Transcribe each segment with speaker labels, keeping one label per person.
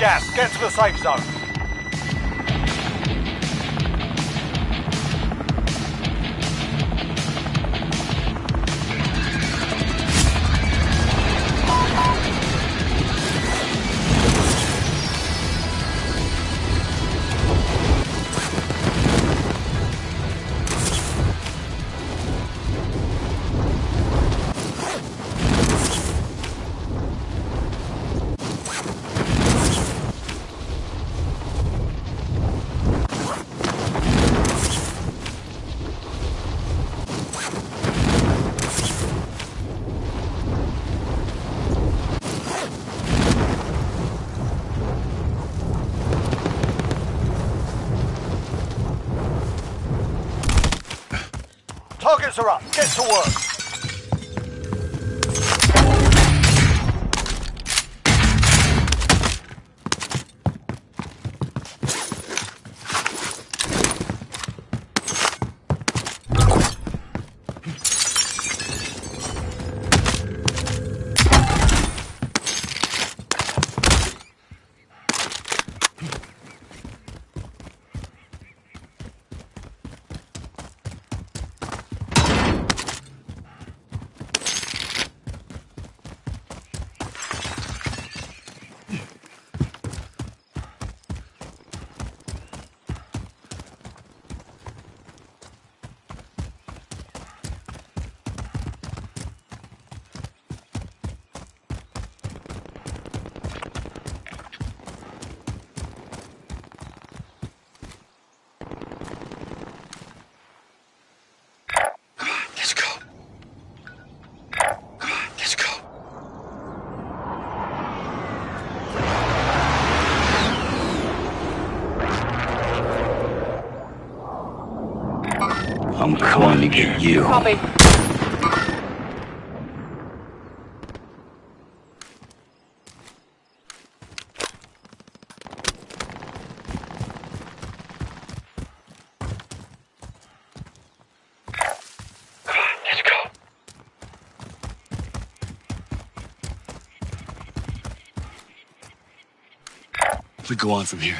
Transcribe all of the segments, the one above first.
Speaker 1: Gas. Get to the safe zone.
Speaker 2: I'm coming to get you.
Speaker 3: Copy.
Speaker 2: Let's go. We go on from here.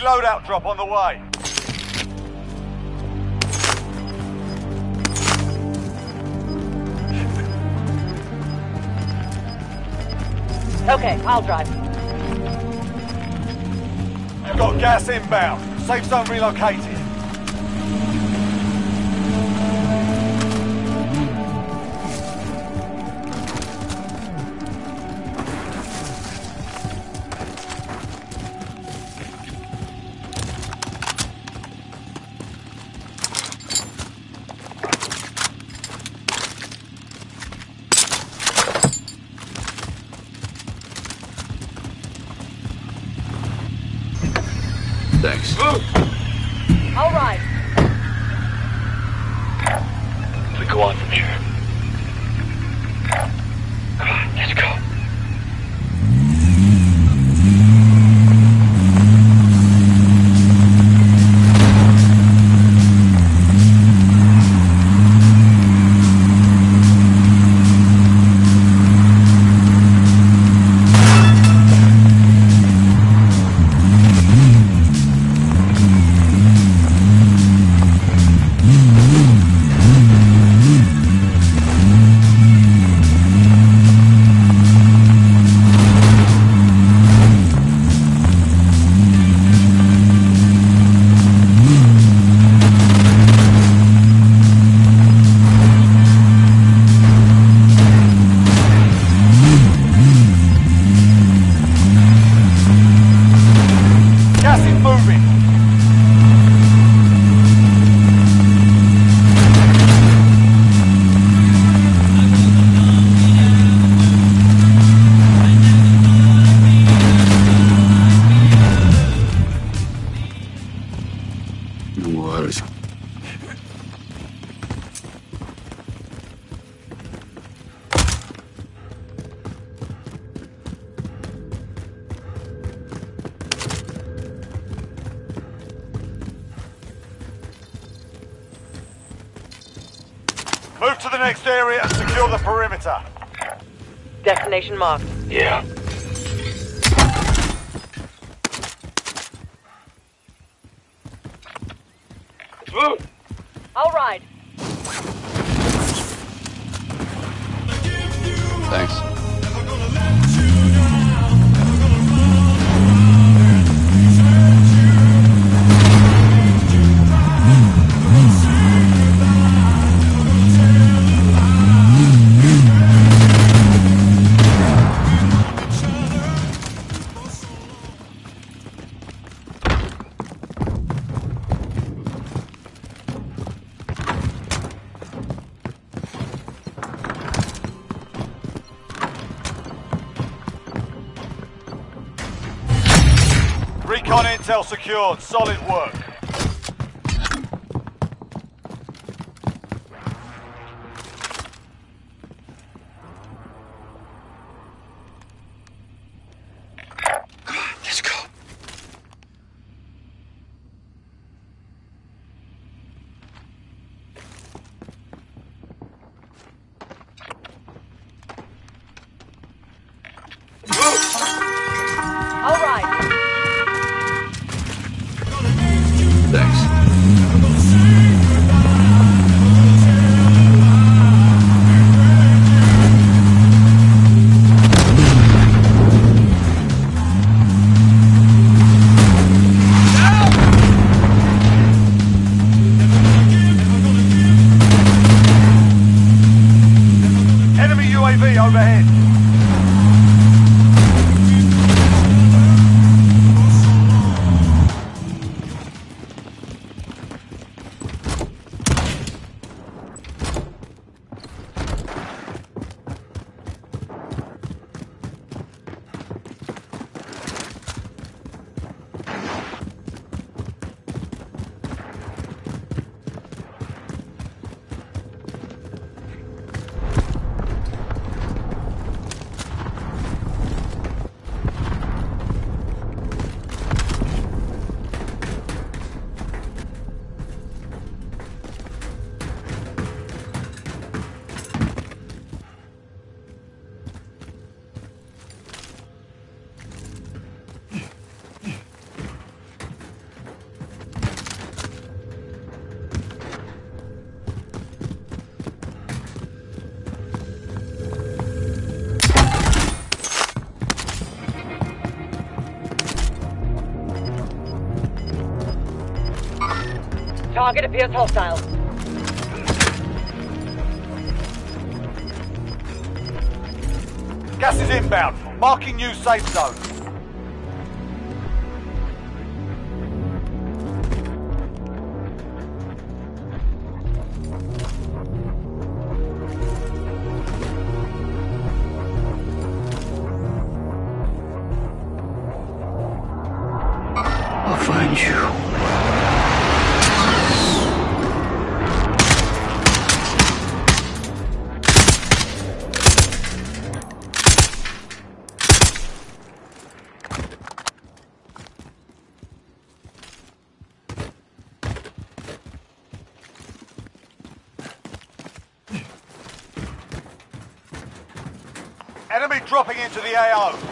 Speaker 1: Friendly loadout drop on the way.
Speaker 3: Okay, I'll drive.
Speaker 1: Got gas inbound. Safe zone relocated. Target appears hostile.
Speaker 2: Into the AO.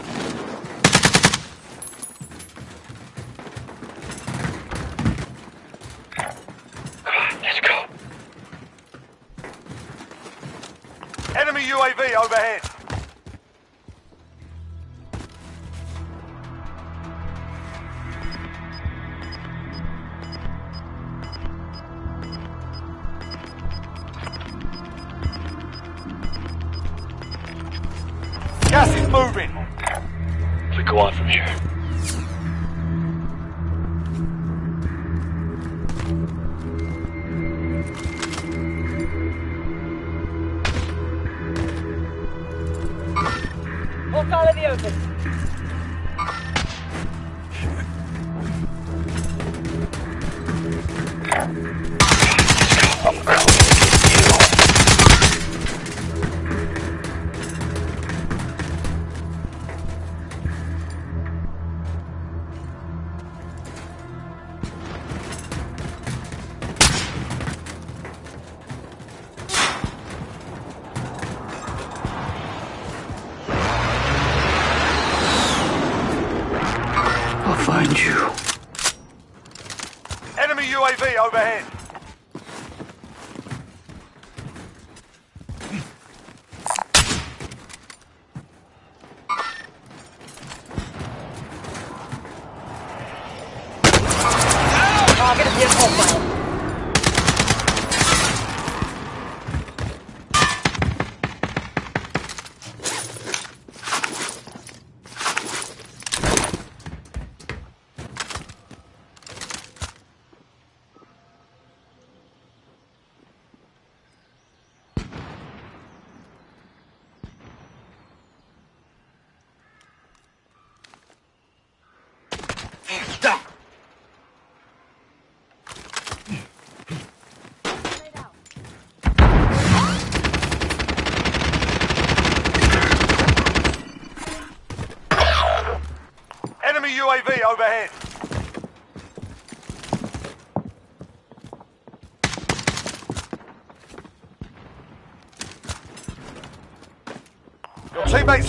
Speaker 2: UAV overhead.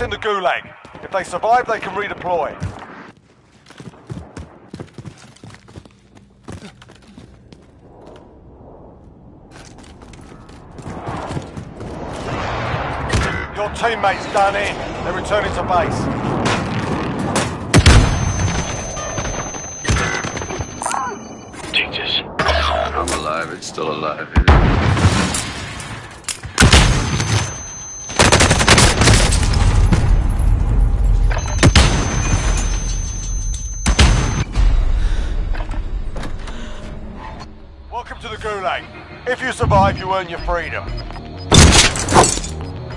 Speaker 1: In the gulag. If they survive, they can redeploy. Your teammates done in. They're returning to base.
Speaker 2: Jesus.
Speaker 4: I'm alive. It's still alive.
Speaker 1: If you survive, you earn your freedom. Just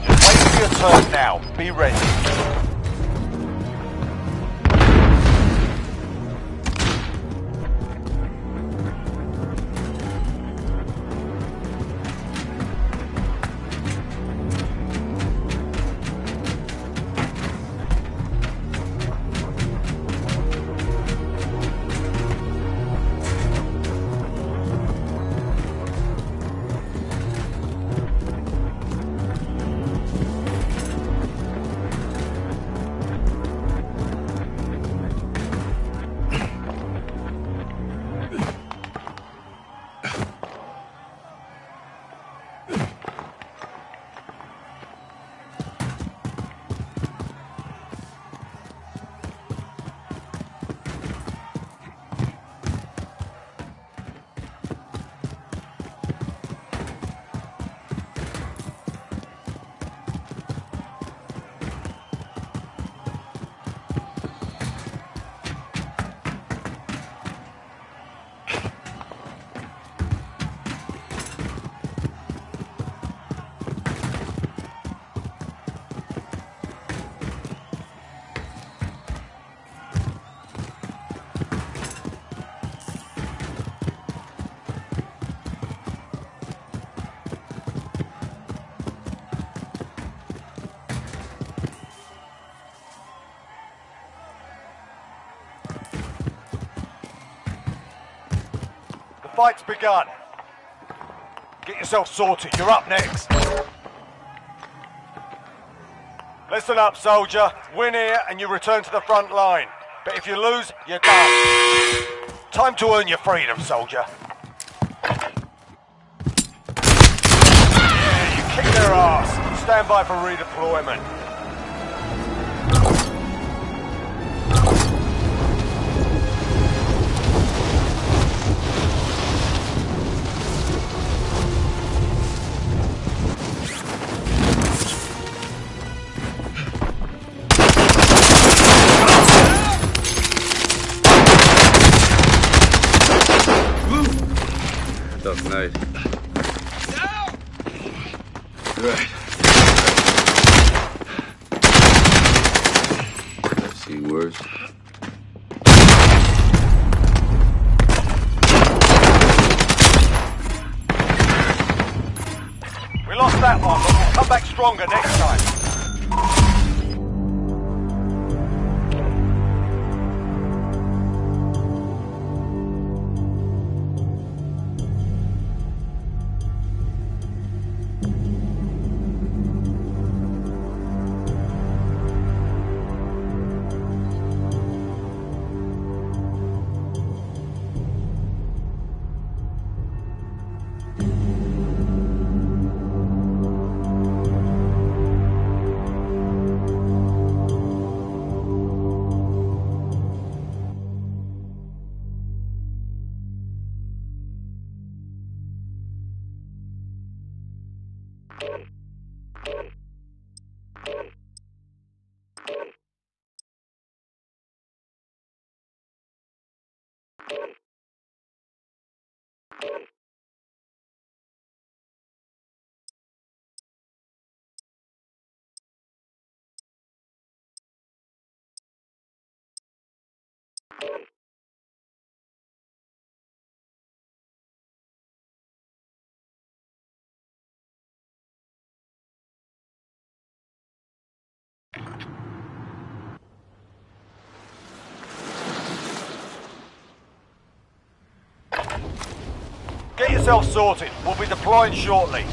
Speaker 1: wait for your turn now. Be ready. Begun. Get yourself sorted. You're up next. Listen up, soldier. Win here and you return to the front line. But if you lose, you're done. Time to earn your freedom, soldier. Yeah, you kick their ass. Stand by for redeployment.
Speaker 4: Tough night. Right. I've seen worse.
Speaker 1: We lost that one, but we'll come back stronger next time. Get yourself sorted. We'll be deploying shortly.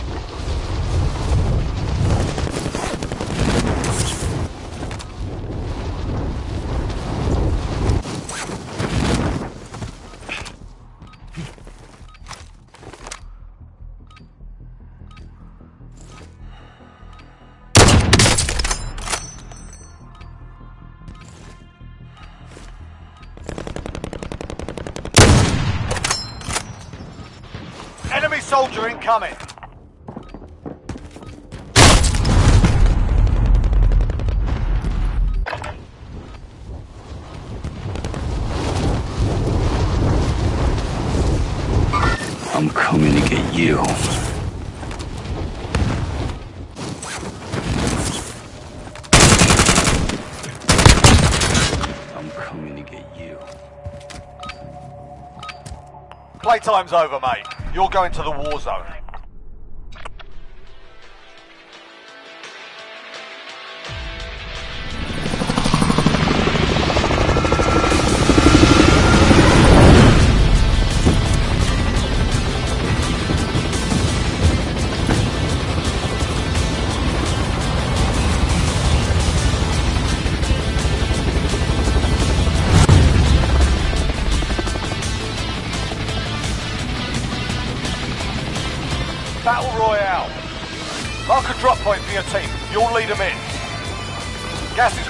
Speaker 1: Incoming.
Speaker 2: I'm coming to get you. I'm coming to get you.
Speaker 1: Playtime's over, mate. You're going to the war zone.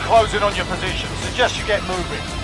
Speaker 1: Closing on your position. Suggest you get moving.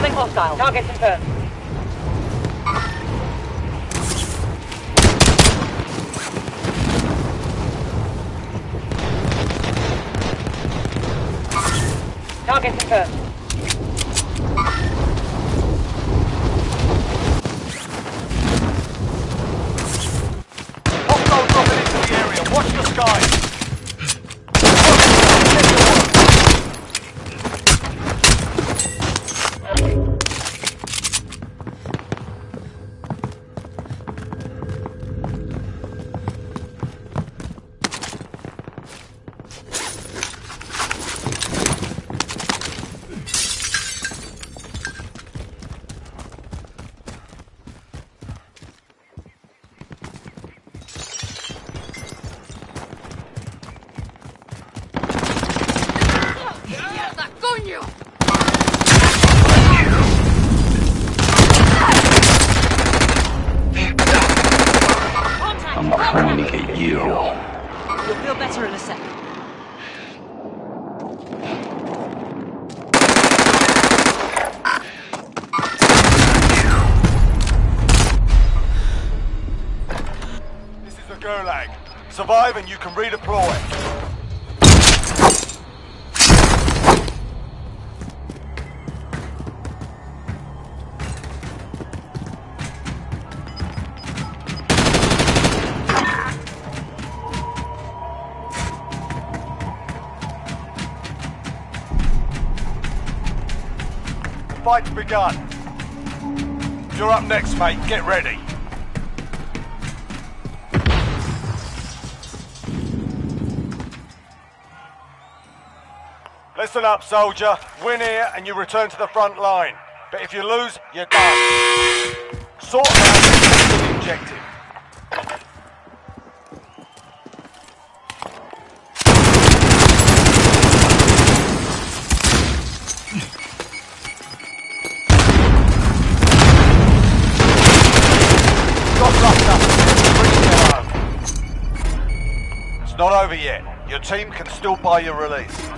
Speaker 3: Confirming hostile. Target confirmed. Target confirmed.
Speaker 1: Begun. You're up next, mate. Get ready. Listen up, soldier. Win here and you return to the front line. But if you lose, you're done. Sort team can still buy your release.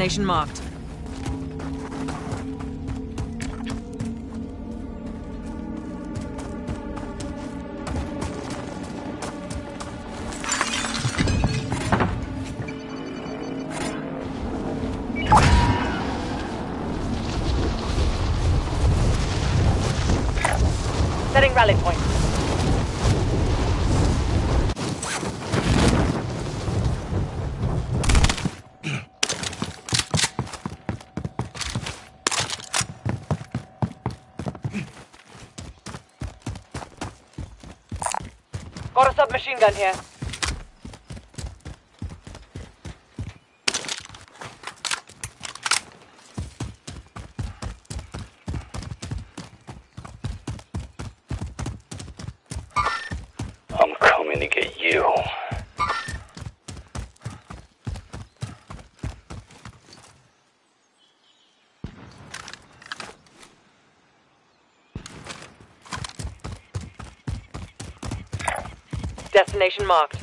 Speaker 5: Destination marked.
Speaker 3: Got a submachine gun here.
Speaker 2: I'm coming to get you.
Speaker 3: Destination marked.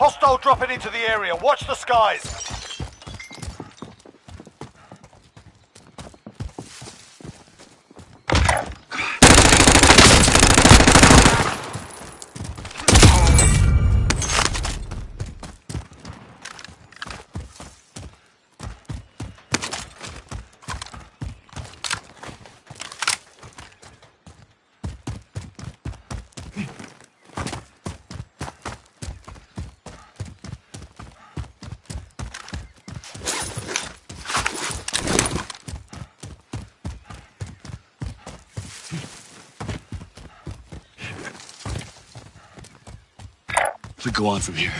Speaker 1: Hostile dropping into the area. Watch the skies.
Speaker 2: We go on from here.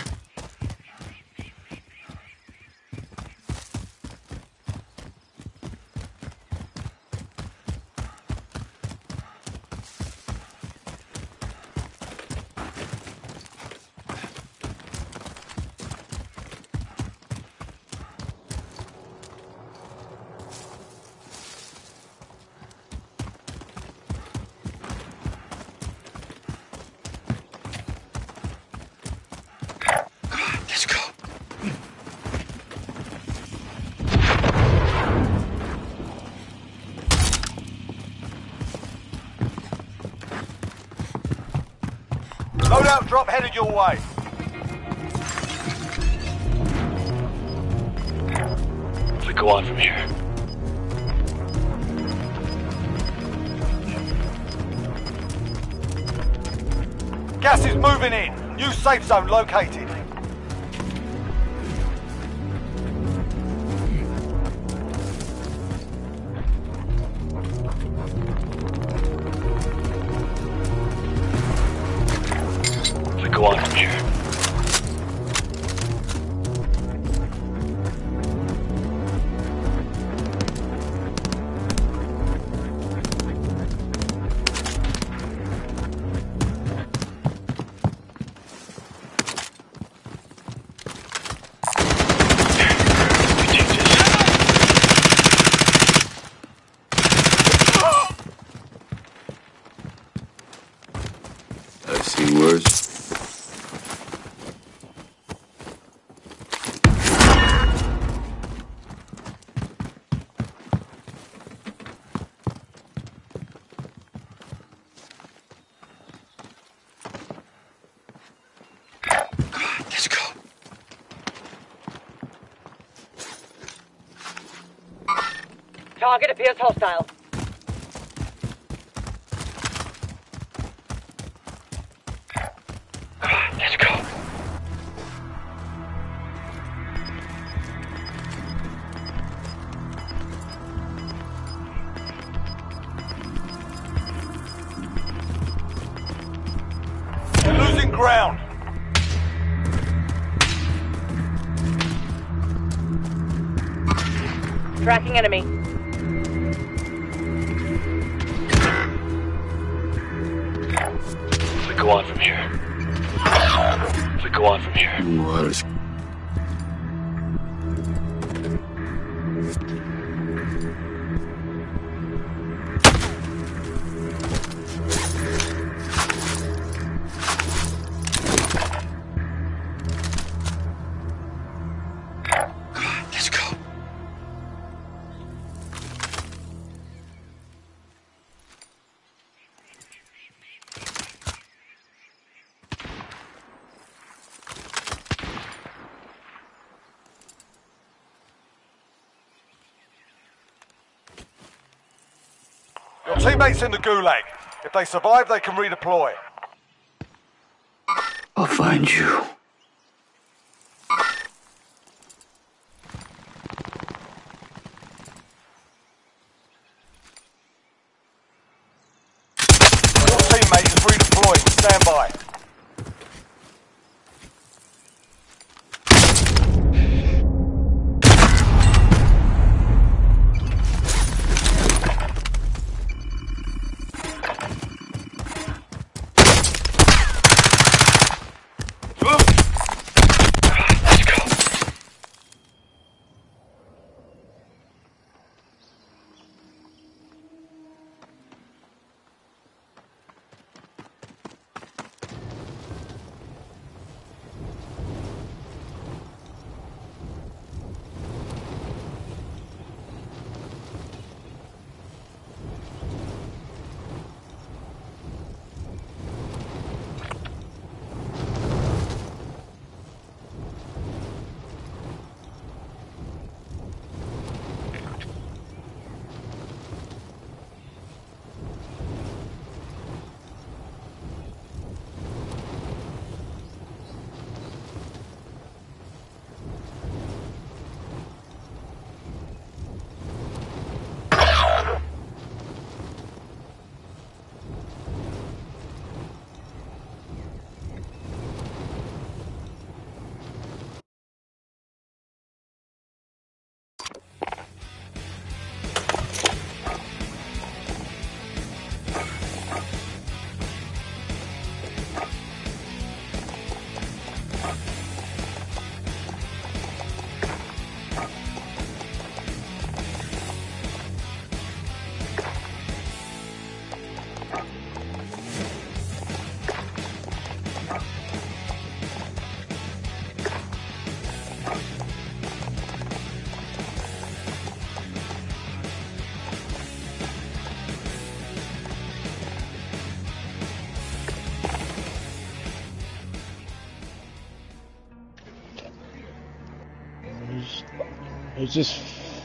Speaker 1: Loadout drop headed your way.
Speaker 2: We go on from here.
Speaker 1: Gas is moving in. New safe zone located.
Speaker 3: Target appears hostile.
Speaker 2: Let's go.
Speaker 1: Losing ground.
Speaker 3: Tracking enemy.
Speaker 1: Teammates in the gulag. If they survive, they can redeploy.
Speaker 4: I'll find you.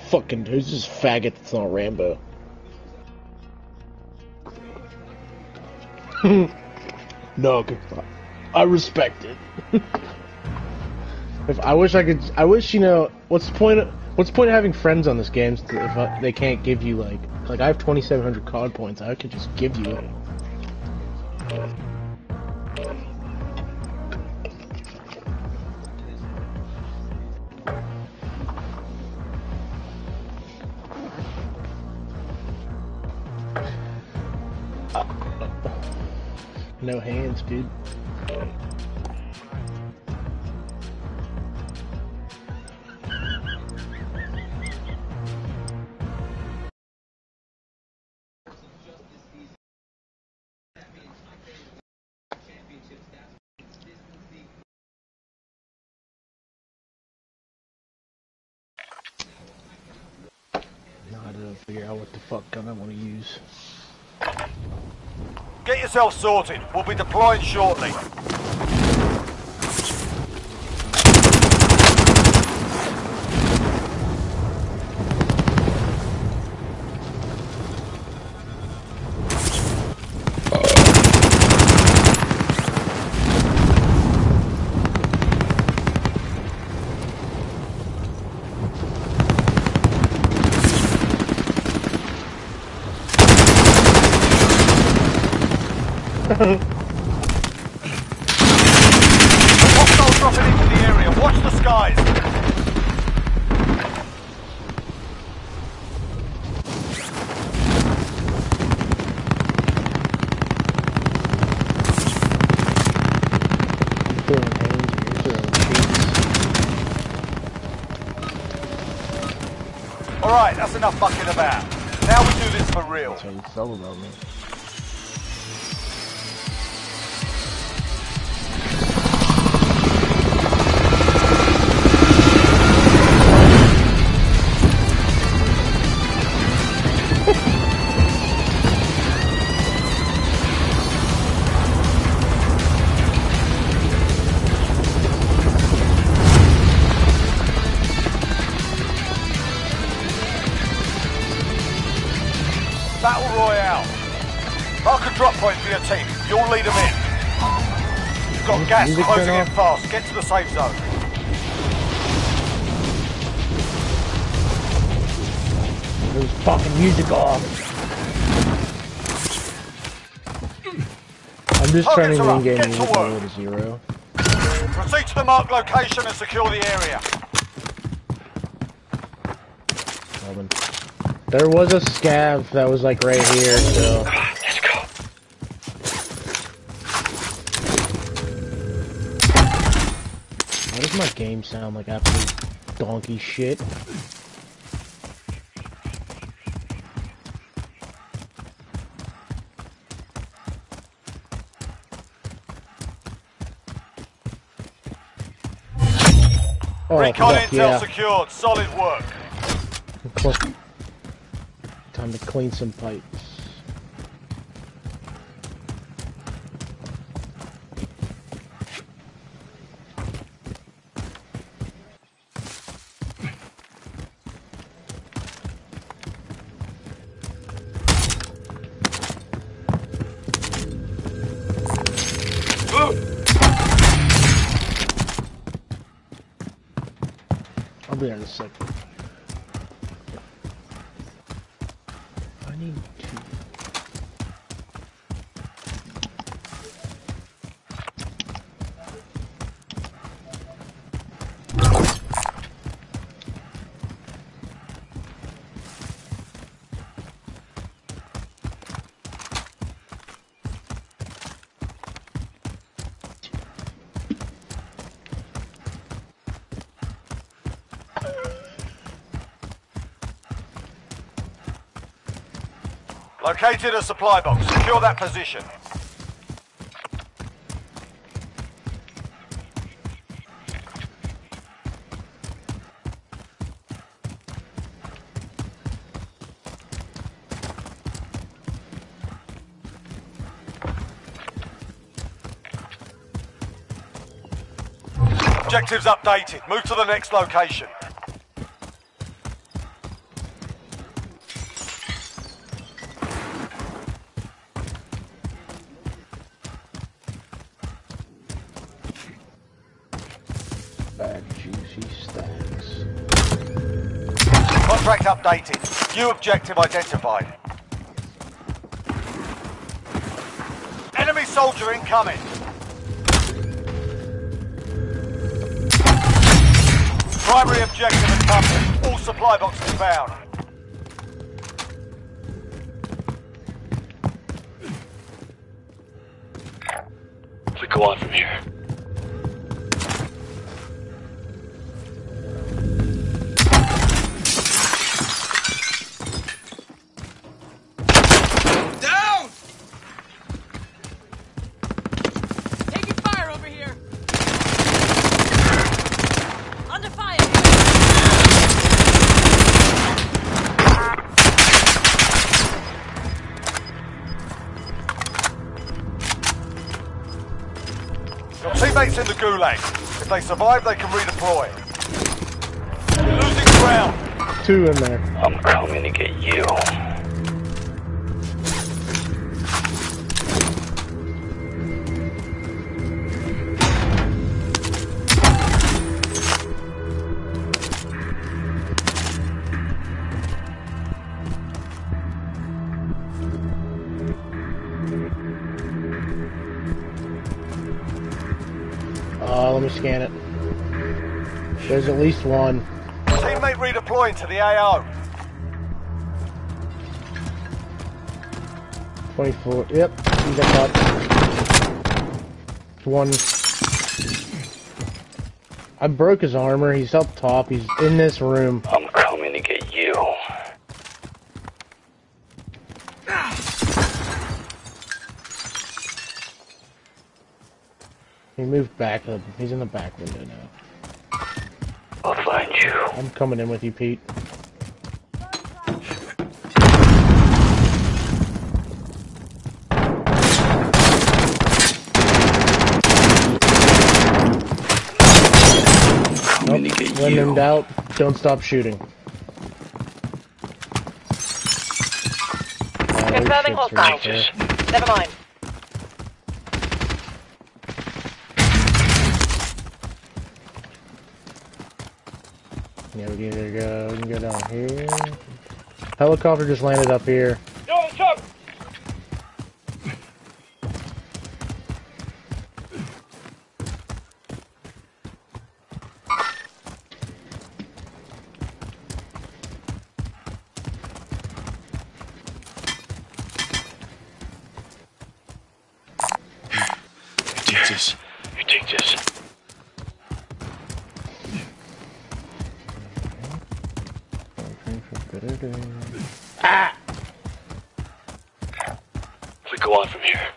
Speaker 6: Fucking who's this faggot that's not Rambo? no. I respect it. if I wish I could, I wish you know what's the point? Of, what's the point of having friends on this game if uh, they can't give you like like I have 2,700 COD points. I could just give you it. No hands, dude. Now I don't uh, figure out what the fuck gun I want to use.
Speaker 1: Yourself sorted. We'll be deploying shortly. Hostiles dropping into the area. Watch the skies.
Speaker 6: Throwing hands, you're throwing cheeks.
Speaker 1: Alright, that's enough fucking about. Now we do this for real.
Speaker 6: That's Music
Speaker 1: gas
Speaker 6: turn
Speaker 1: closing in
Speaker 6: off?
Speaker 1: fast. Get to the safe zone.
Speaker 6: There's fucking music off. I'm just
Speaker 1: Targets
Speaker 6: turning
Speaker 1: are
Speaker 6: the in-game
Speaker 1: Get to
Speaker 6: music to zero.
Speaker 1: Proceed to the marked location and secure the area.
Speaker 6: There was a scav that was like right here, so game sound like absolute donkey shit? Oh,
Speaker 1: Recon
Speaker 6: fuck
Speaker 1: intel
Speaker 6: yeah.
Speaker 1: secured. Solid work.
Speaker 6: Time to clean some pipes. I'll be there in a second. I need to.
Speaker 1: Located a supply box. Secure that position. Objectives updated. Move to the next location. Updated. New objective identified. Enemy soldier incoming. Primary objective accomplished. All supply boxes found. Your in the gulag. If they survive, they can redeploy. You're losing ground.
Speaker 6: Two in there.
Speaker 2: I'm coming to get you.
Speaker 6: There's at least one.
Speaker 1: Teammate redeploying to the AO.
Speaker 6: 24. Yep, he got caught. One. I broke his armor. He's up top. He's in this room.
Speaker 2: I'm coming to get you.
Speaker 6: He moved back up. He's in the back window now.
Speaker 2: I'll find you.
Speaker 6: I'm coming in with you, Pete.
Speaker 2: Coming
Speaker 6: When in doubt, don't stop shooting.
Speaker 3: Confirming
Speaker 6: shit's right
Speaker 3: hostile. Never mind.
Speaker 6: We can go, we can go down here. Helicopter just landed up here.
Speaker 7: Take this.
Speaker 2: You take this. We go on from here.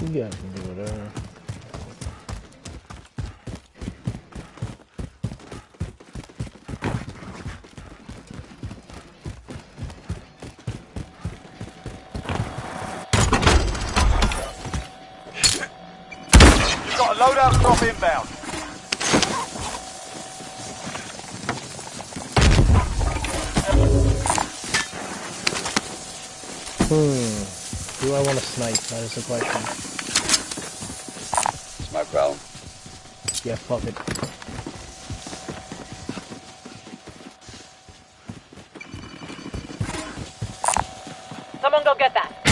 Speaker 6: You guys can do whatever.
Speaker 1: You've got a loadout drop inbound.
Speaker 6: Hmm. Do I want to snipe? That is the question.
Speaker 2: It's my problem.
Speaker 6: Yeah, fuck it.
Speaker 3: Someone go get that.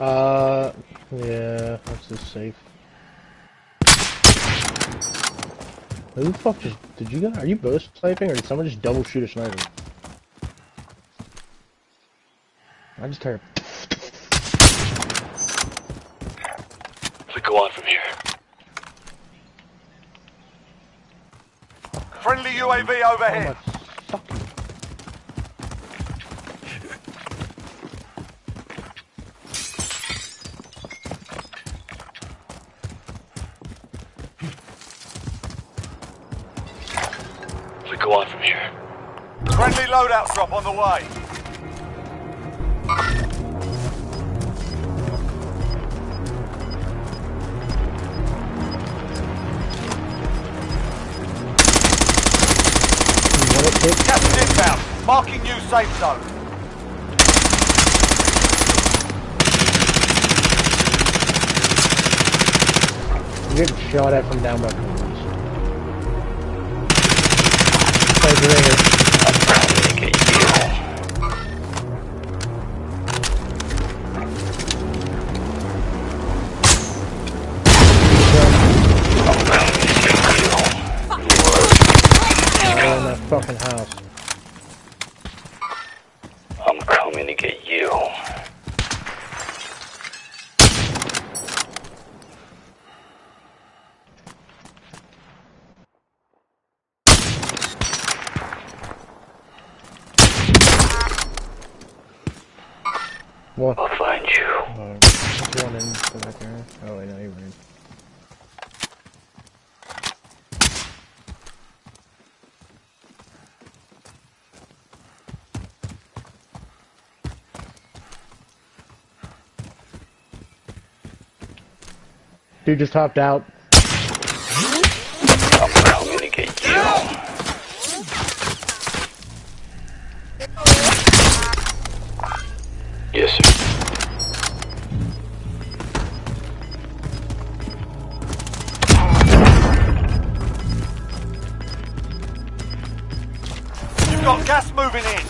Speaker 6: Uh, yeah, that's just safe. Who the fuck just, did you guys, are you both sniping or did someone just double shoot a sniper? I just heard,
Speaker 2: We go on from here.
Speaker 1: Friendly UAV
Speaker 6: oh
Speaker 1: overhead. Loadout drop on the way. Is inbound. Marking new safe zone.
Speaker 6: You're getting shot at from down by Dude just hopped out.
Speaker 2: I'm coming you. Yes, sir.
Speaker 1: You've got gas moving in.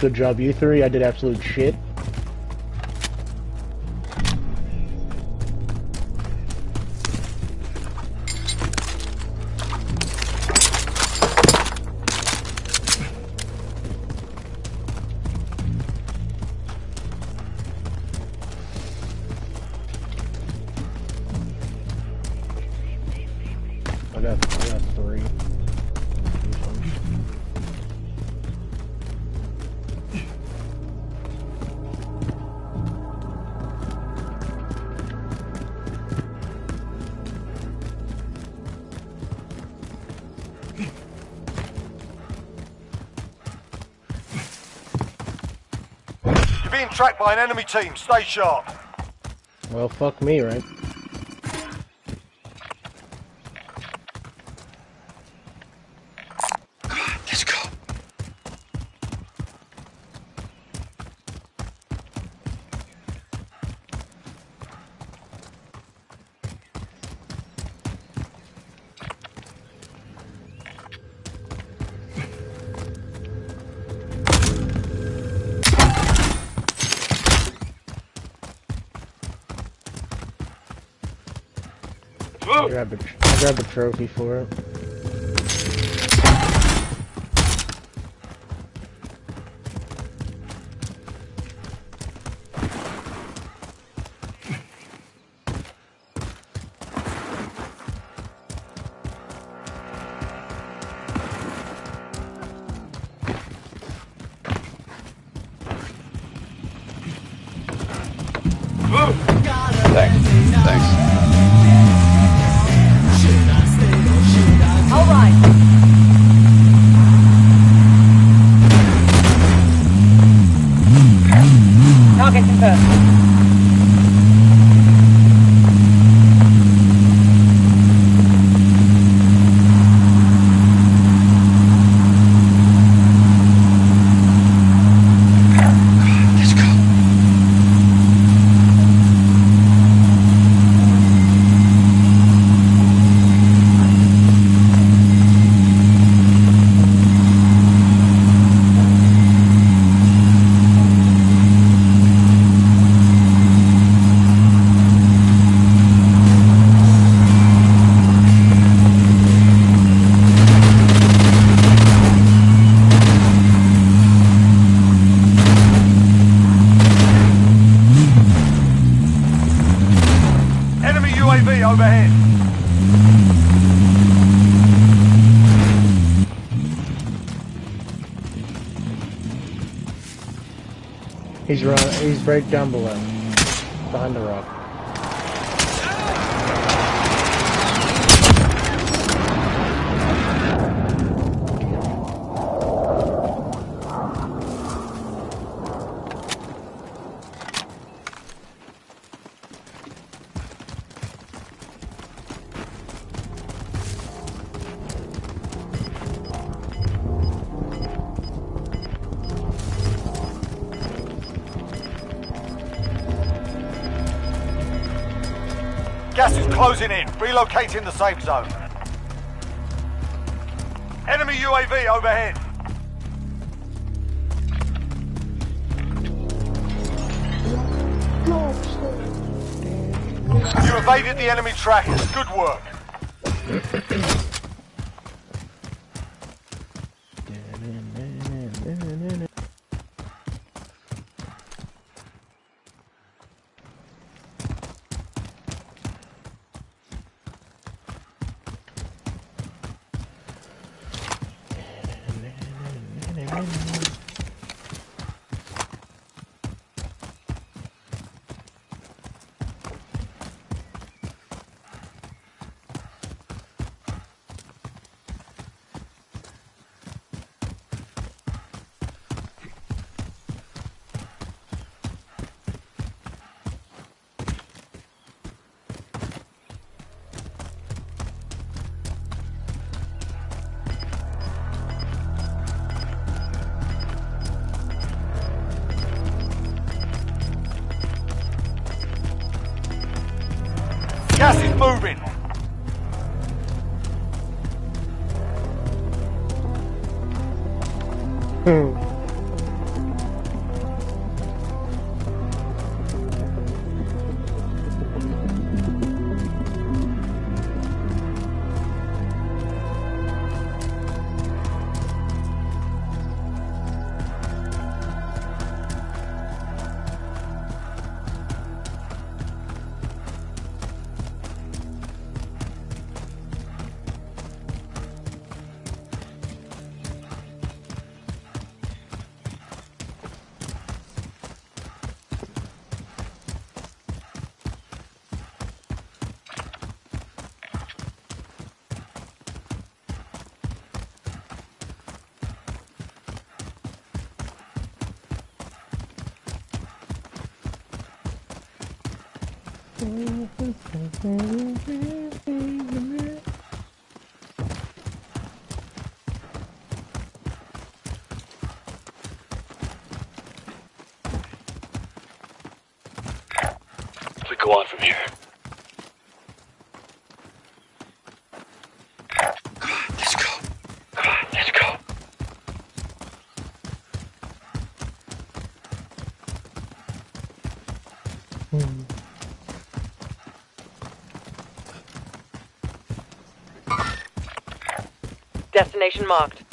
Speaker 6: Good job, you three. I did absolute shit.
Speaker 1: Being tracked by an enemy team. Stay sharp.
Speaker 6: Well, fuck me, right? Grabbed a, I grabbed a trophy for it. Run. He's right down below,
Speaker 1: Relocating the safe zone. Enemy UAV overhead. You evaded the enemy trackers. Good work.
Speaker 6: We
Speaker 3: Destination marked.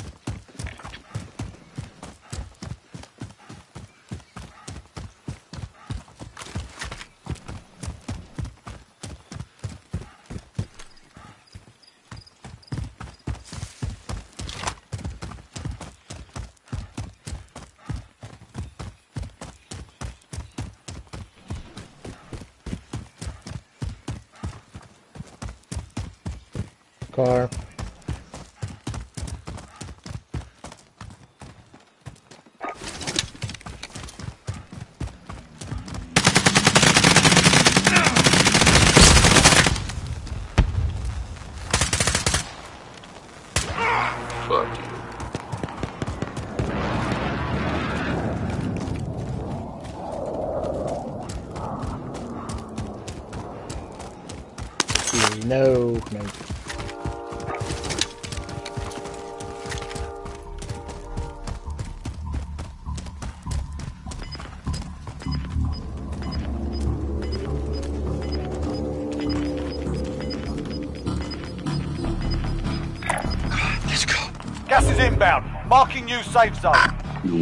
Speaker 1: Marking new safe zone.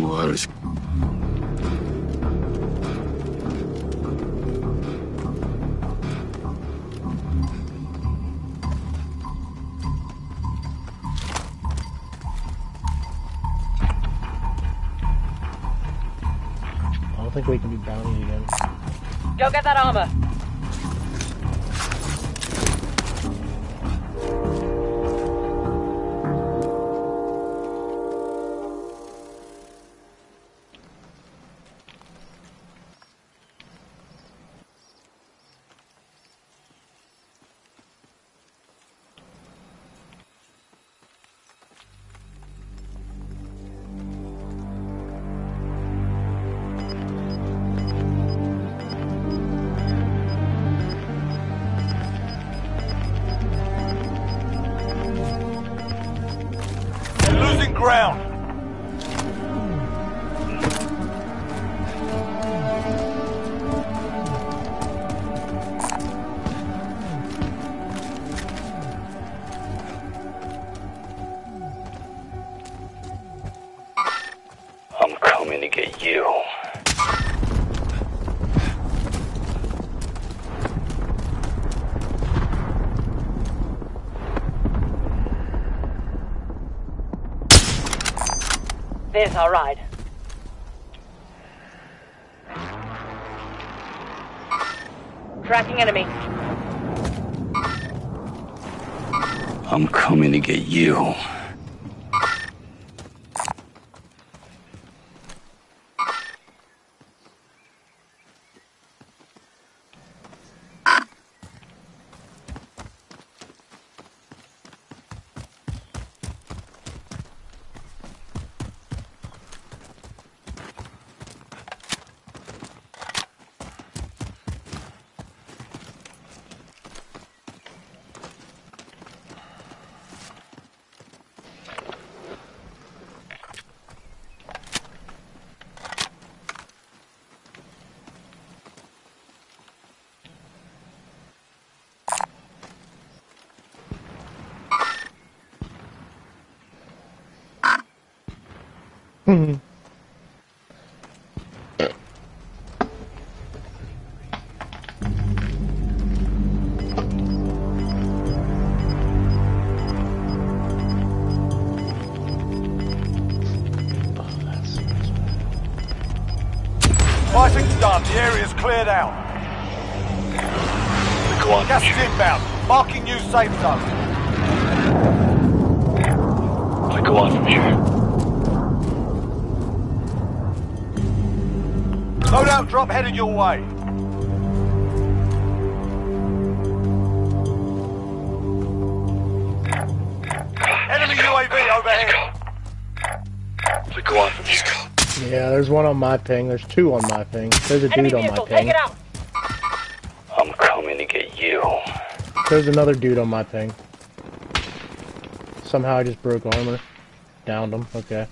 Speaker 2: What?
Speaker 8: I don't think we can be bounty again.
Speaker 3: Go get that armor. There's our ride. Tracking enemy.
Speaker 2: I'm coming to get you.
Speaker 6: Ping. There's two on my ping. There's a
Speaker 3: Enemy
Speaker 6: dude on my
Speaker 3: vehicle, take
Speaker 6: ping.
Speaker 3: it out.
Speaker 2: I'm coming to get you.
Speaker 6: There's another dude on my ping. Somehow I just broke armor. Downed him. Okay.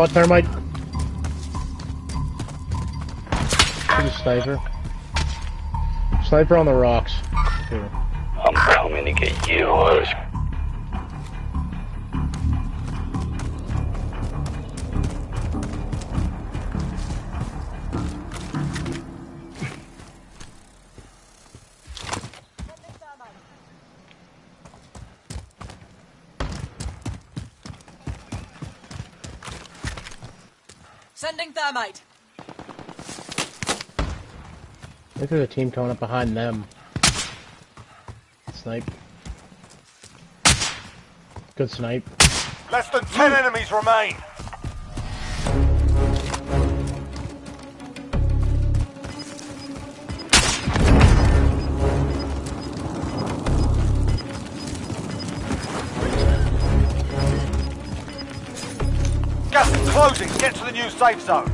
Speaker 6: God thermite. There's a sniper. Sniper on the rocks. Here.
Speaker 2: I'm coming to get you.
Speaker 5: Sending
Speaker 6: think there's a team coming up behind them. Snipe. Good snipe.
Speaker 1: Less than 10 enemies remain. Gas is closing. Get to the new safe zone.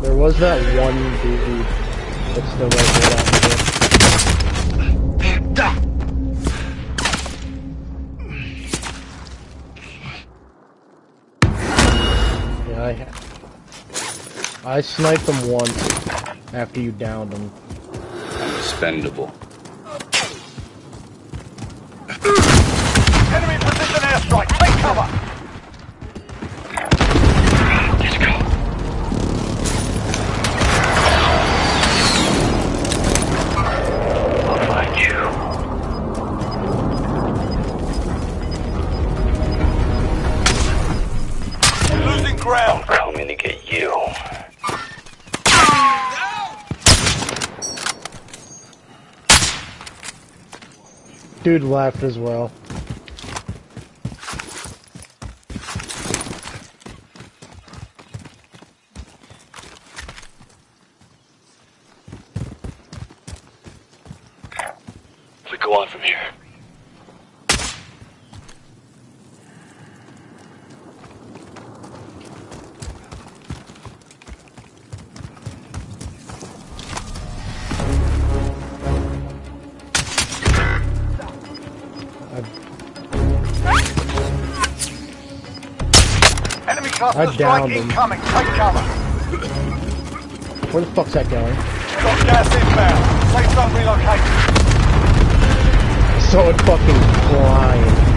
Speaker 6: There was that one dude that's still right there. Yeah, I, I sniped him once after you downed him.
Speaker 2: Expendable.
Speaker 1: Enemy precision airstrike. Take cover.
Speaker 6: Dude left as well.
Speaker 1: Cluster
Speaker 6: I downed him.
Speaker 1: incoming. Take cover.
Speaker 6: Where the fuck's that going?
Speaker 1: Got gas inbound. Safe zone relocated.
Speaker 6: So it fucking flying.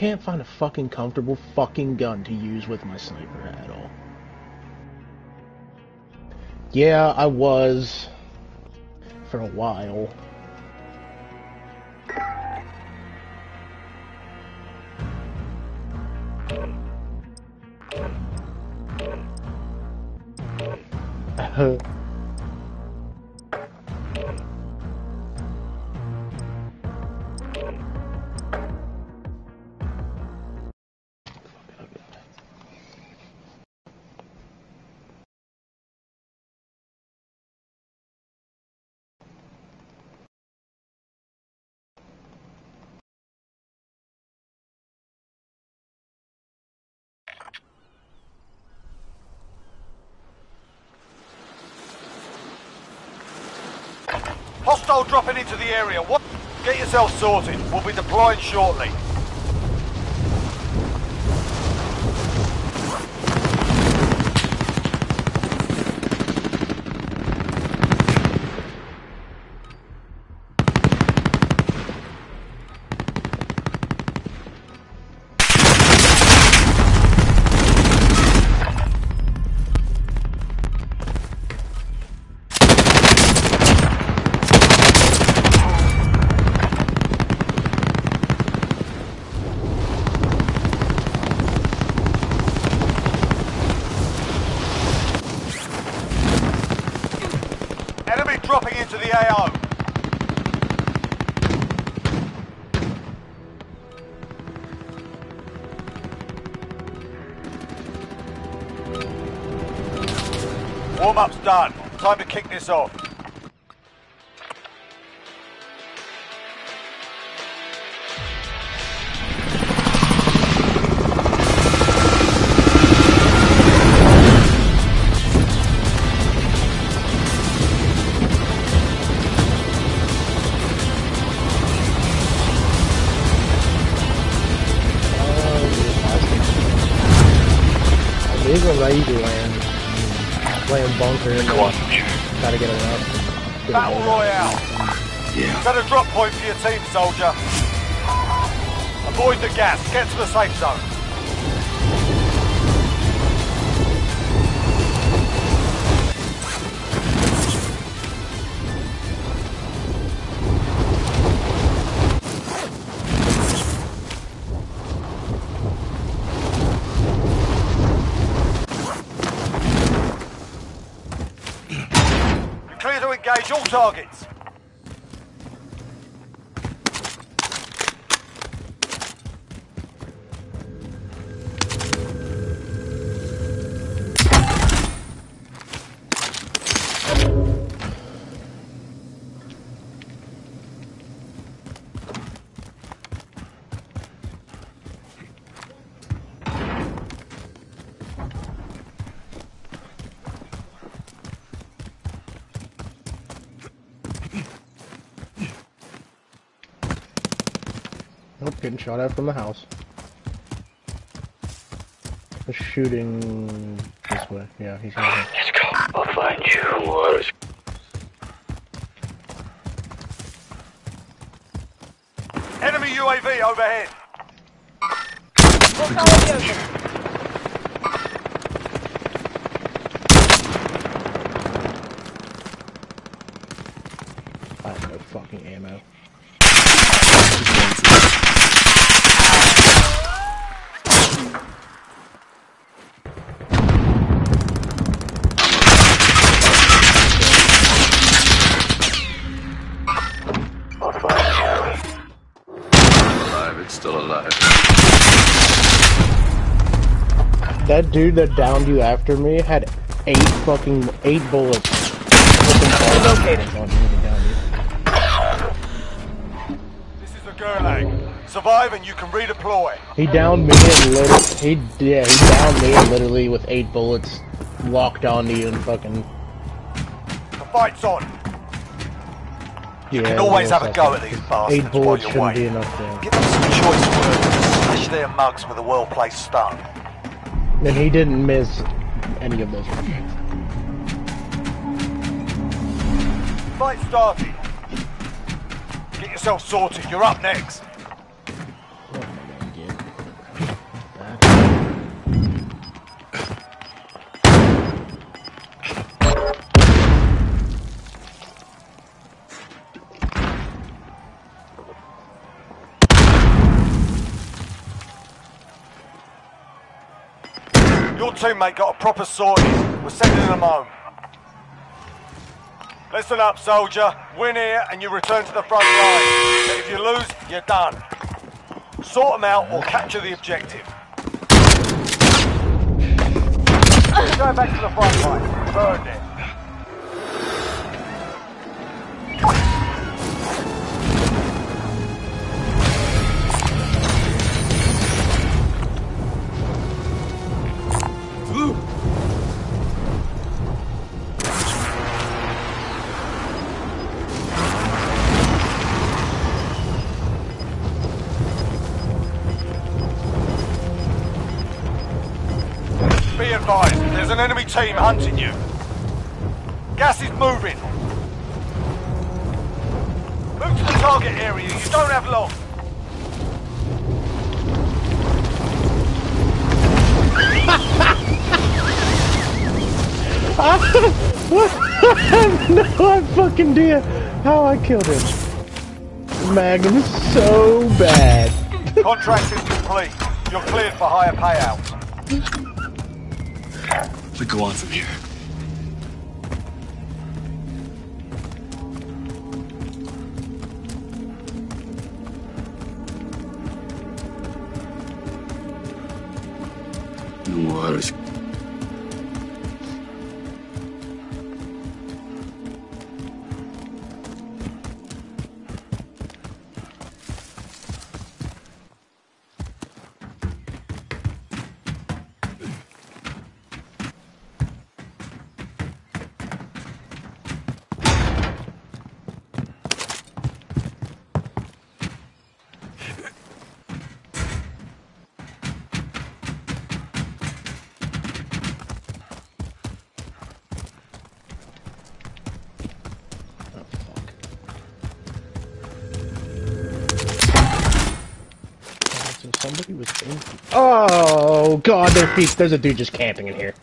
Speaker 6: Can't find a fucking comfortable fucking gun to use with my sniper at all. Yeah, I was for a while.
Speaker 1: Hostile dropping into the area. What? Get yourself sorted. We'll be deploying shortly. Done. Time to kick this off. Soldier. Avoid the gas. Get to the safe zone.
Speaker 6: Shot at from the house. The shooting this way. Yeah, he's hit.
Speaker 2: Let's go. I'll find you.
Speaker 4: What?
Speaker 1: Enemy UAV overhead.
Speaker 6: I have no fucking ammo. Dude that downed you after me had eight fucking eight bullets. Located.
Speaker 1: This is the Gulag. Survive and you can redeploy.
Speaker 6: He downed me and lit. He yeah, he downed me and literally with eight bullets locked onto you and fucking.
Speaker 1: The fight's on.
Speaker 6: You
Speaker 1: can always have a go at these bastards
Speaker 6: Eight
Speaker 1: while
Speaker 6: bullets
Speaker 1: you're
Speaker 6: shouldn't
Speaker 1: waiting. Give them some choice words. Slash their mugs with a well-placed stun.
Speaker 6: And he didn't miss any of those.
Speaker 1: Fight started. Get yourself sorted. You're up next. Your teammate got a proper sorting. We're sending them home. Listen up, soldier. Win here and you return to the front line. But if you lose, you're done. Sort them out or capture the objective. Go back to the front line. Burned it. Team hunting you. Gas is moving. Move to the target area, you don't have long.
Speaker 6: no fucking idea how I killed him. Magnum is so bad.
Speaker 1: Contract is complete. You're cleared for higher payouts.
Speaker 4: We go on from here.
Speaker 6: Their. There's a dude just camping in here.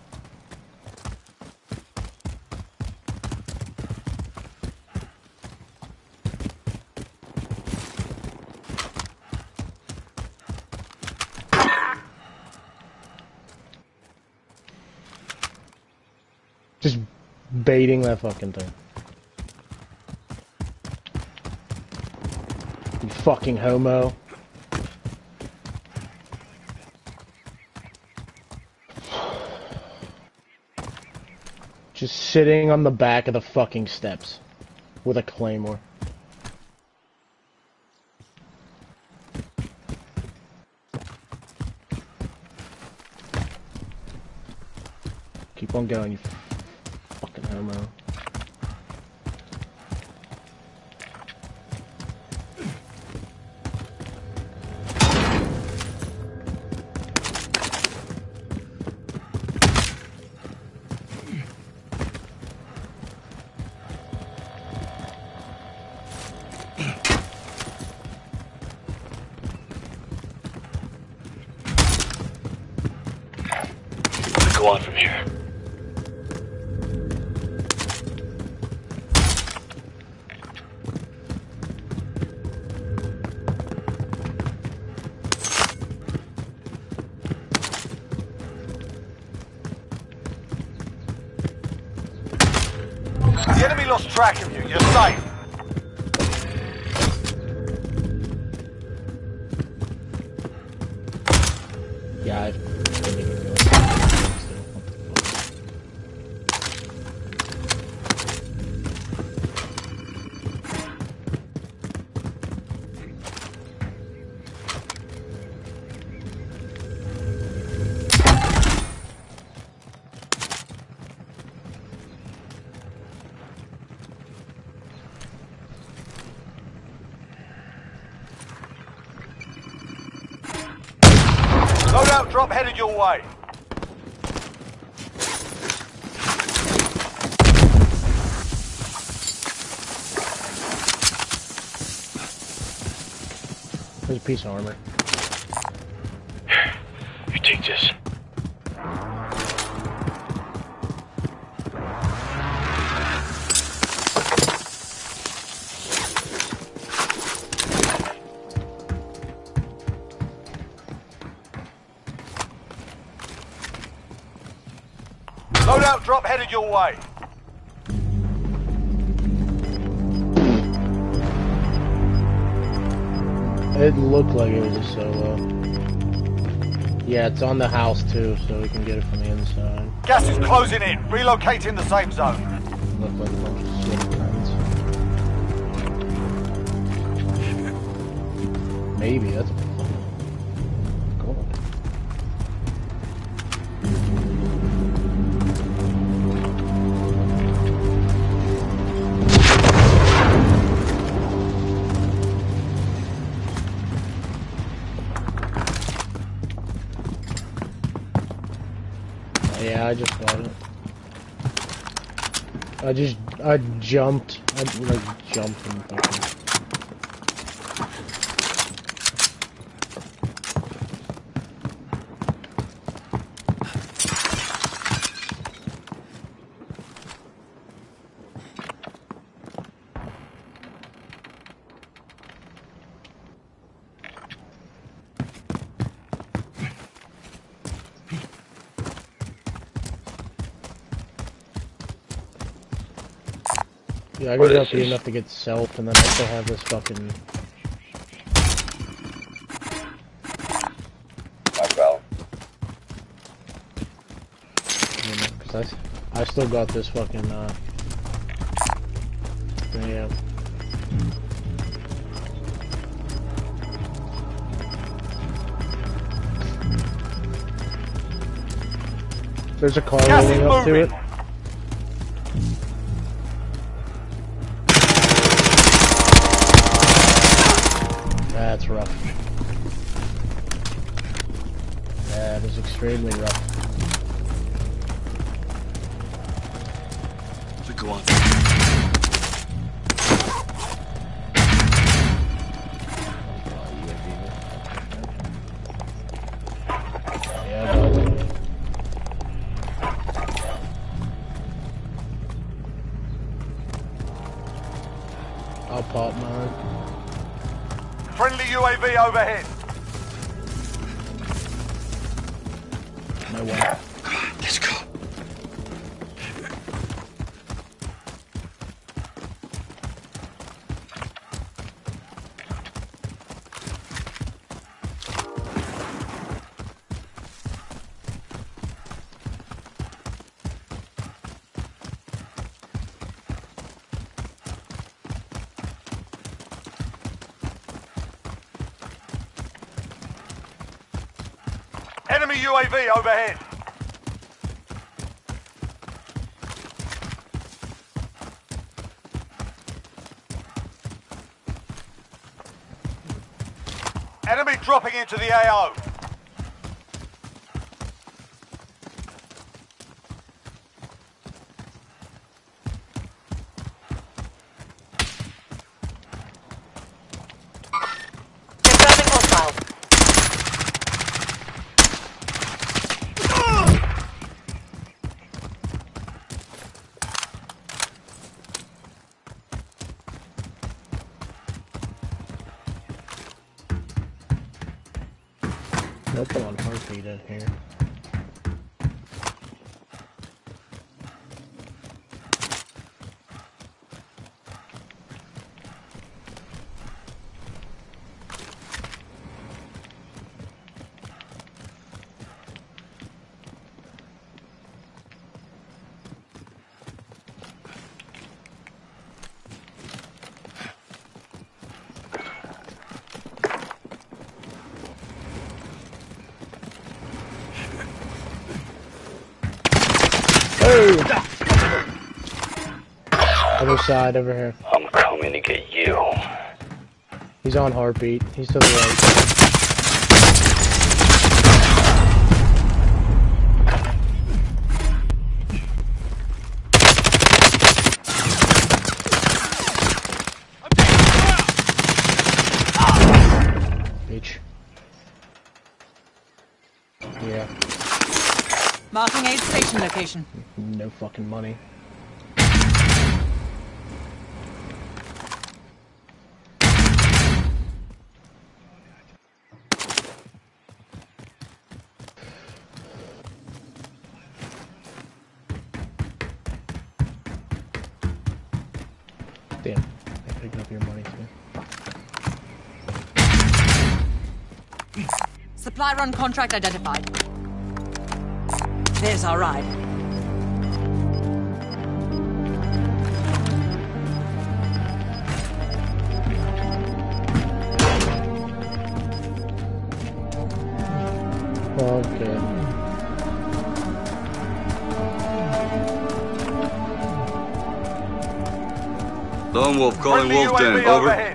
Speaker 6: Just baiting that fucking thing. You fucking homo. Just sitting on the back of the fucking steps with a claymore. Keep on going, you
Speaker 1: enemy
Speaker 6: piece of armor.
Speaker 2: You take this.
Speaker 1: Loadout drop headed your way.
Speaker 6: It looked like it was a solo. Uh, yeah, it's on the house too, so we can get it from the inside.
Speaker 1: Gas is closing in. Relocating the safe zone.
Speaker 6: Look like a bunch of shit friends. Maybe that's jumped. I like jumped and fucking. Lucky
Speaker 2: this?
Speaker 6: enough to get self, and then I still have this fucking.
Speaker 2: My pal.
Speaker 6: You know, cause I, s- I still got this fucking. uh... Yeah. There's a car
Speaker 1: Gas
Speaker 6: rolling up to it. Extremely rough.
Speaker 1: Enemy UAV overhead. Enemy dropping into the AO.
Speaker 9: Confirming hostile.
Speaker 6: Nope, I'm on heartbeat in here. Oh! Other side over here.
Speaker 2: I'm coming to get you.
Speaker 6: He's on heartbeat. He's to the right. Bitch. Yeah,
Speaker 3: Marking aid station location.
Speaker 6: no fucking money.
Speaker 3: Supply run contract identified. There's our ride.
Speaker 6: Okay.
Speaker 4: Lone Wolf calling Wolf Den.
Speaker 1: UAV
Speaker 4: Over.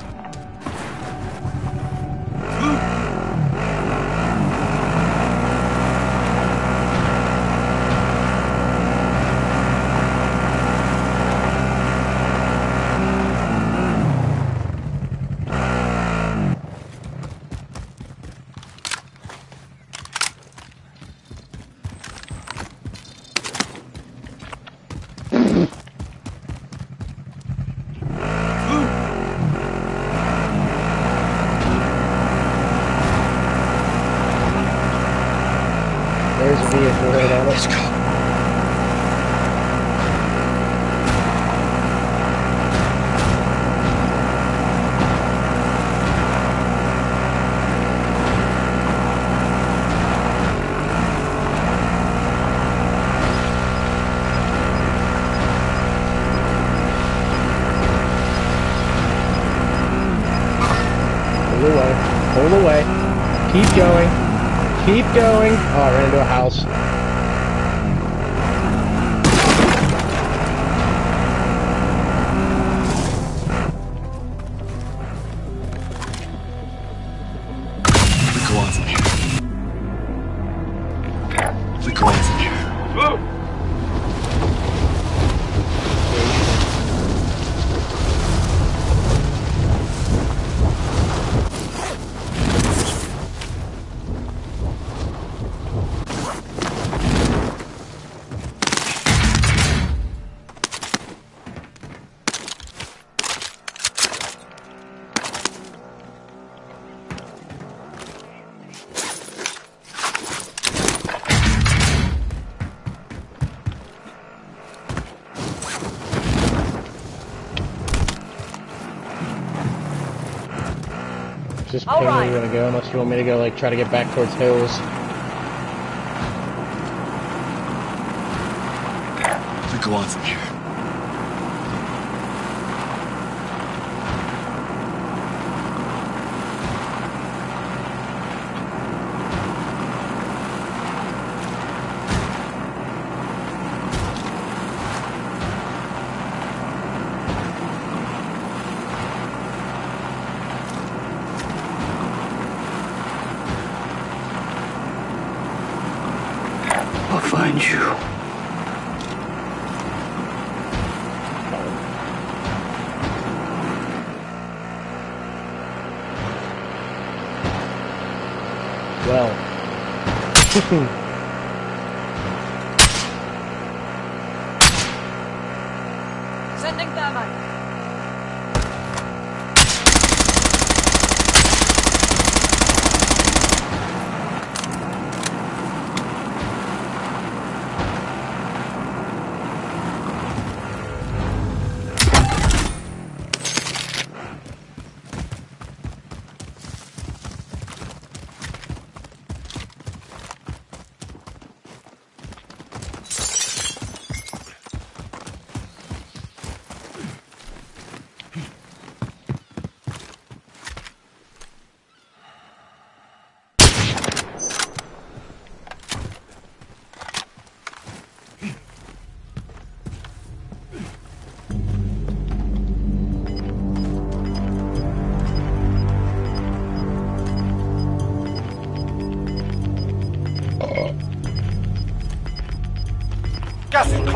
Speaker 4: We
Speaker 6: Just
Speaker 3: All
Speaker 6: ping where
Speaker 3: right.
Speaker 6: you want to go, unless you want me to go like try to get back towards hills.
Speaker 2: We go on from here.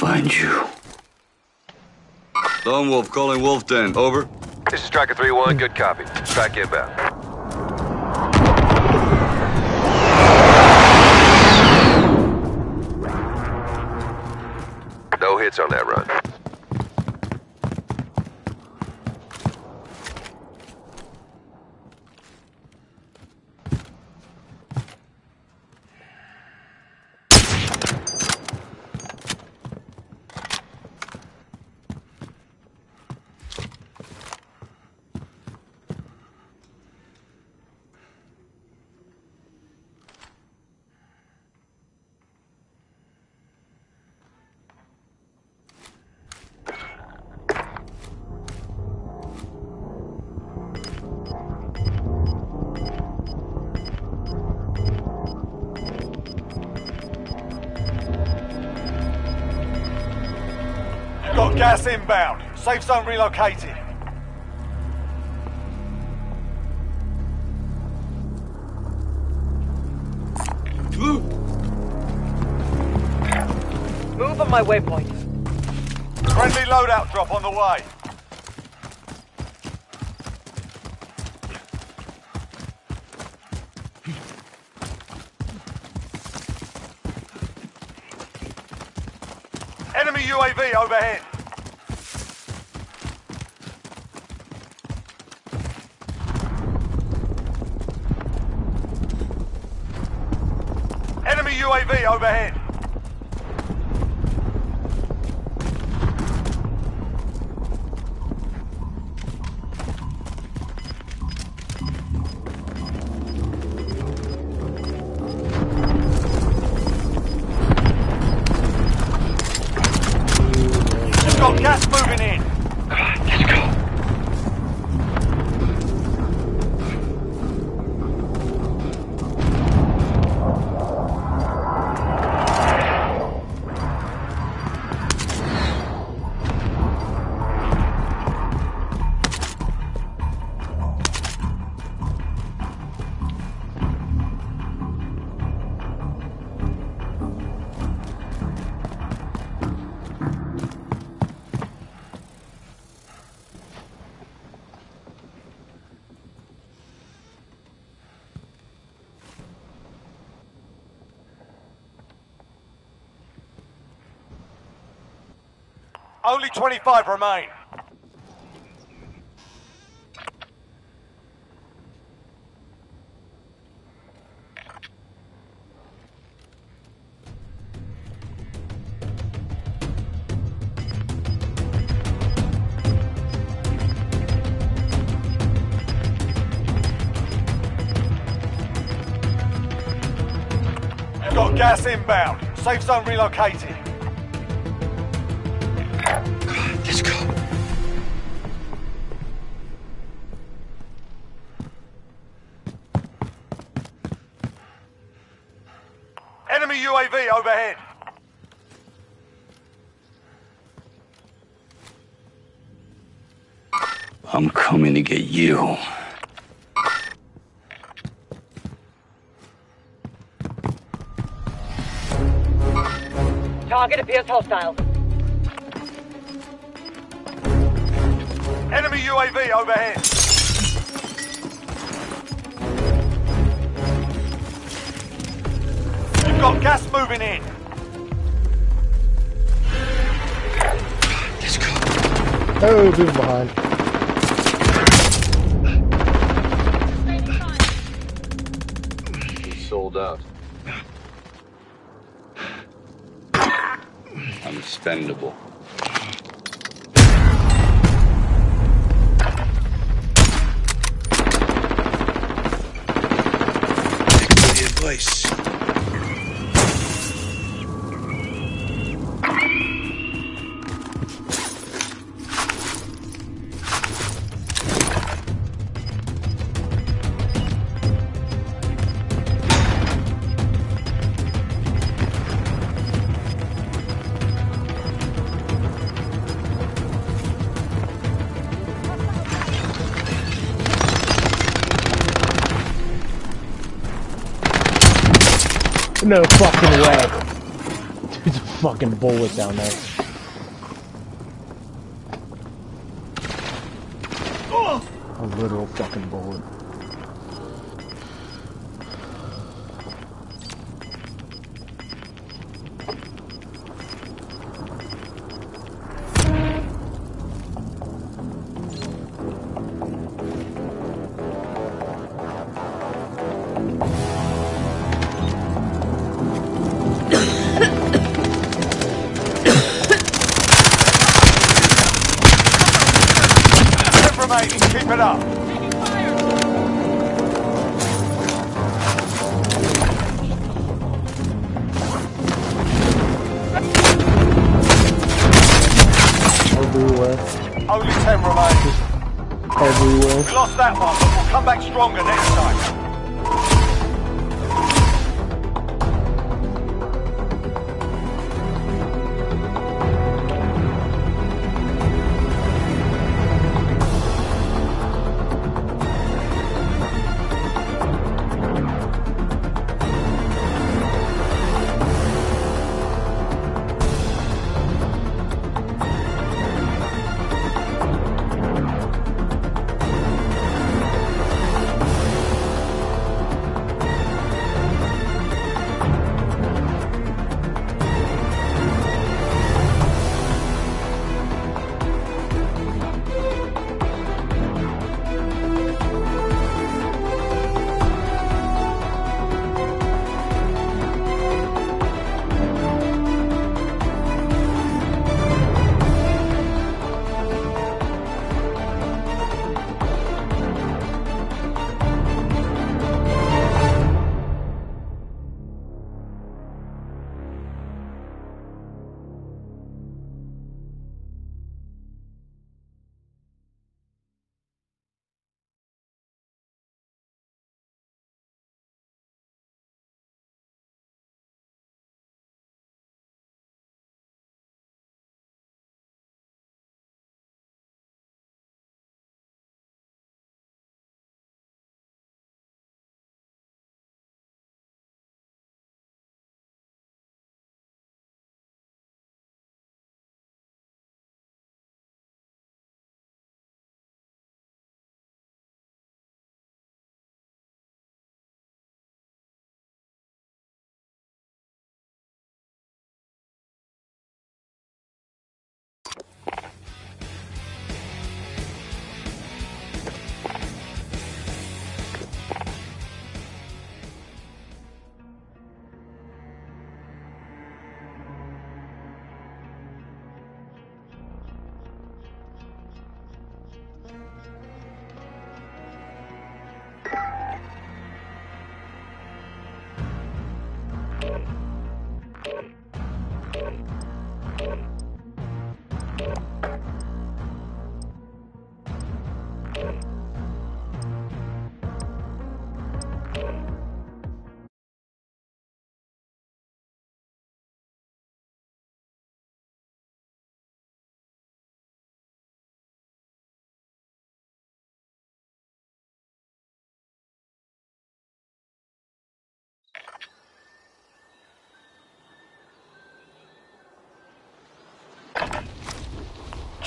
Speaker 2: Find you. Lone Wolf calling Wolf Den. Over.
Speaker 10: This is Striker 3-1, good copy. Strike inbound.
Speaker 1: Safe zone relocated. Ooh.
Speaker 3: Move on my waypoint.
Speaker 1: Friendly loadout drop on the way. Enemy UAV overhead. Overhead. 25 remain. Got gas inbound. Safe zone relocated.
Speaker 2: Coming to get you.
Speaker 3: Target appears hostile.
Speaker 1: Enemy UAV overhead. You've got gas moving in.
Speaker 2: Let's go.
Speaker 6: Oh, people behind.
Speaker 7: He's sold out. I'm expendable.
Speaker 6: No fucking way. There's a fucking bullet down there. A literal fucking bullet.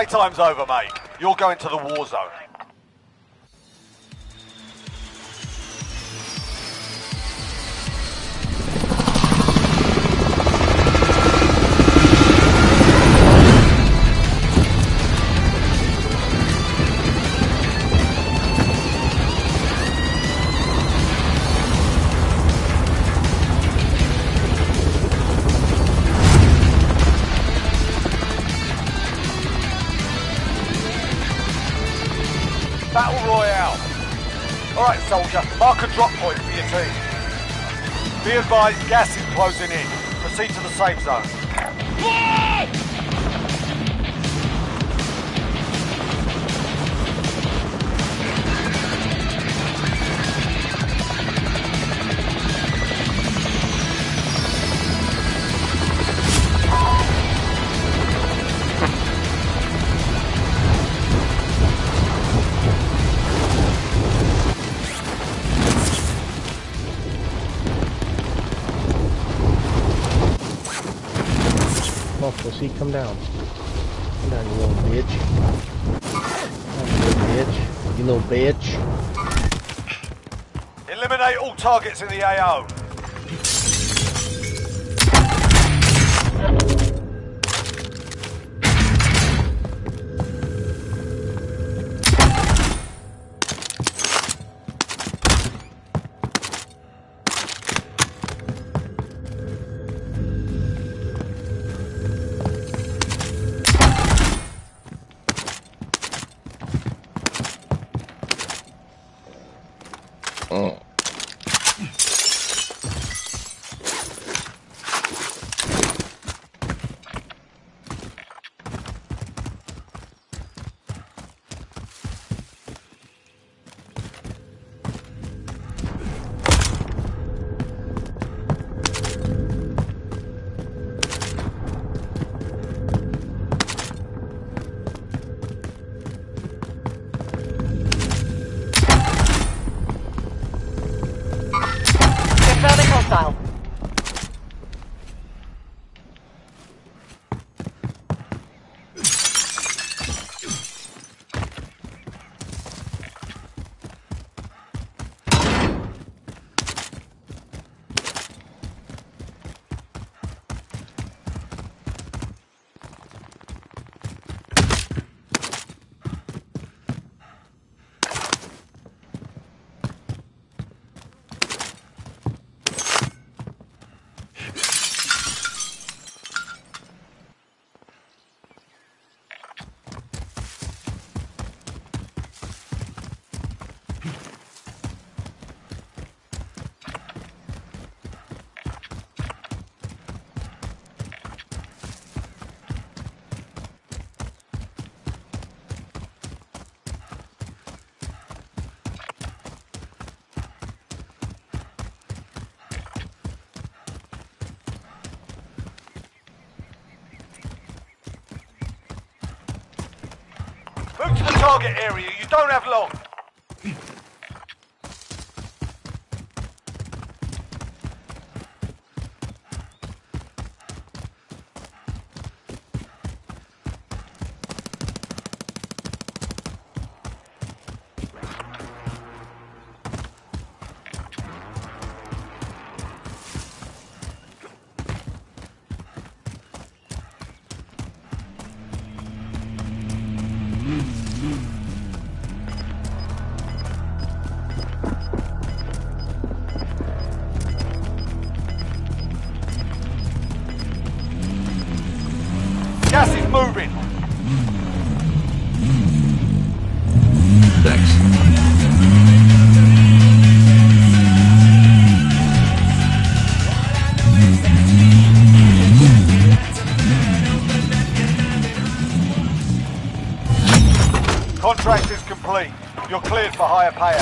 Speaker 1: Playtime's over, mate. You're going to the war zone. Advised, gas is closing in. Proceed to the safe zone.
Speaker 6: Come down. Come down, you little bitch. You little bitch. You little bitch.
Speaker 1: Eliminate all targets in the AO.
Speaker 3: Target area. You don't have long.
Speaker 1: For higher payouts.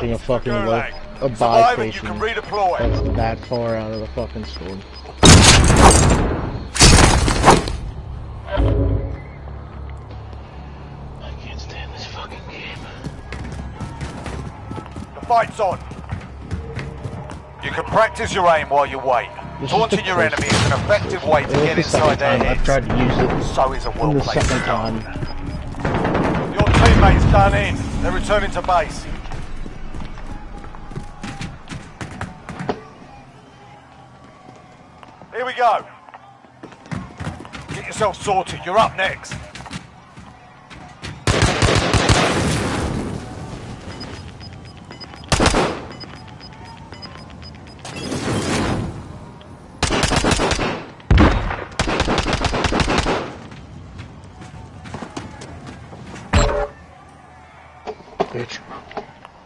Speaker 6: Pushing a fucking
Speaker 1: Gulag.
Speaker 6: lo- a buy
Speaker 1: Survive and you can redeploy.
Speaker 6: That's that far out of the fucking storm. I can't stand this fucking game.
Speaker 1: The fight's on. You can practice your aim while you wait.
Speaker 6: This
Speaker 1: Taunting your enemy is an effective way to
Speaker 6: It was
Speaker 1: get
Speaker 6: the
Speaker 1: inside their
Speaker 6: time I've tried to use it.
Speaker 1: So is a
Speaker 6: And the
Speaker 1: well-placed
Speaker 6: second
Speaker 1: gun.
Speaker 6: time.
Speaker 1: Your teammates done in. They're returning to base. Yourself sorted. You're up next.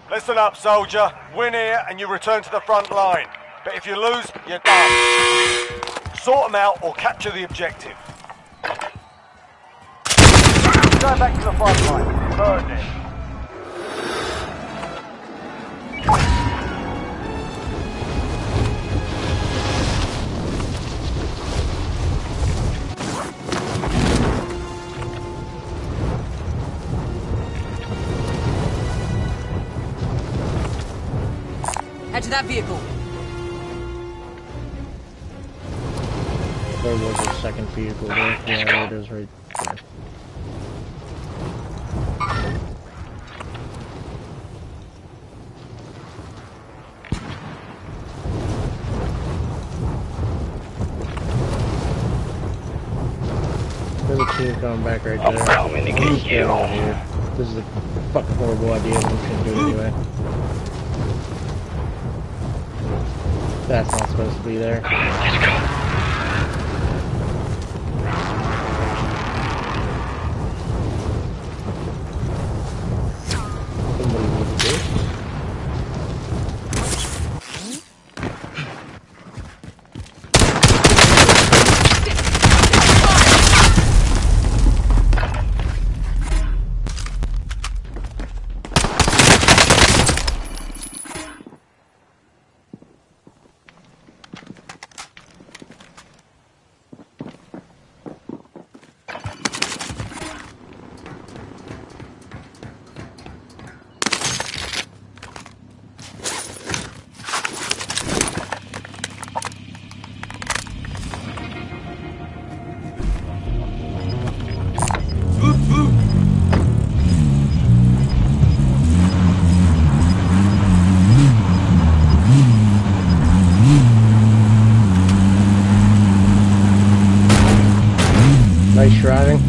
Speaker 1: Listen up, soldier. Win here and you return to the front line. But if you lose, you're done. Sort them out or capture the objective. Go back to the front line. Burn it.
Speaker 5: Head to that vehicle.
Speaker 6: There was a second vehicle there. Yeah, there it is right there. There's a team coming back right
Speaker 2: I'm
Speaker 6: there.
Speaker 2: coming to get you.
Speaker 6: This is a fucking horrible idea, but we shouldn't do it anyway. That's not supposed to be there.
Speaker 2: Let's go.
Speaker 6: Nice driving.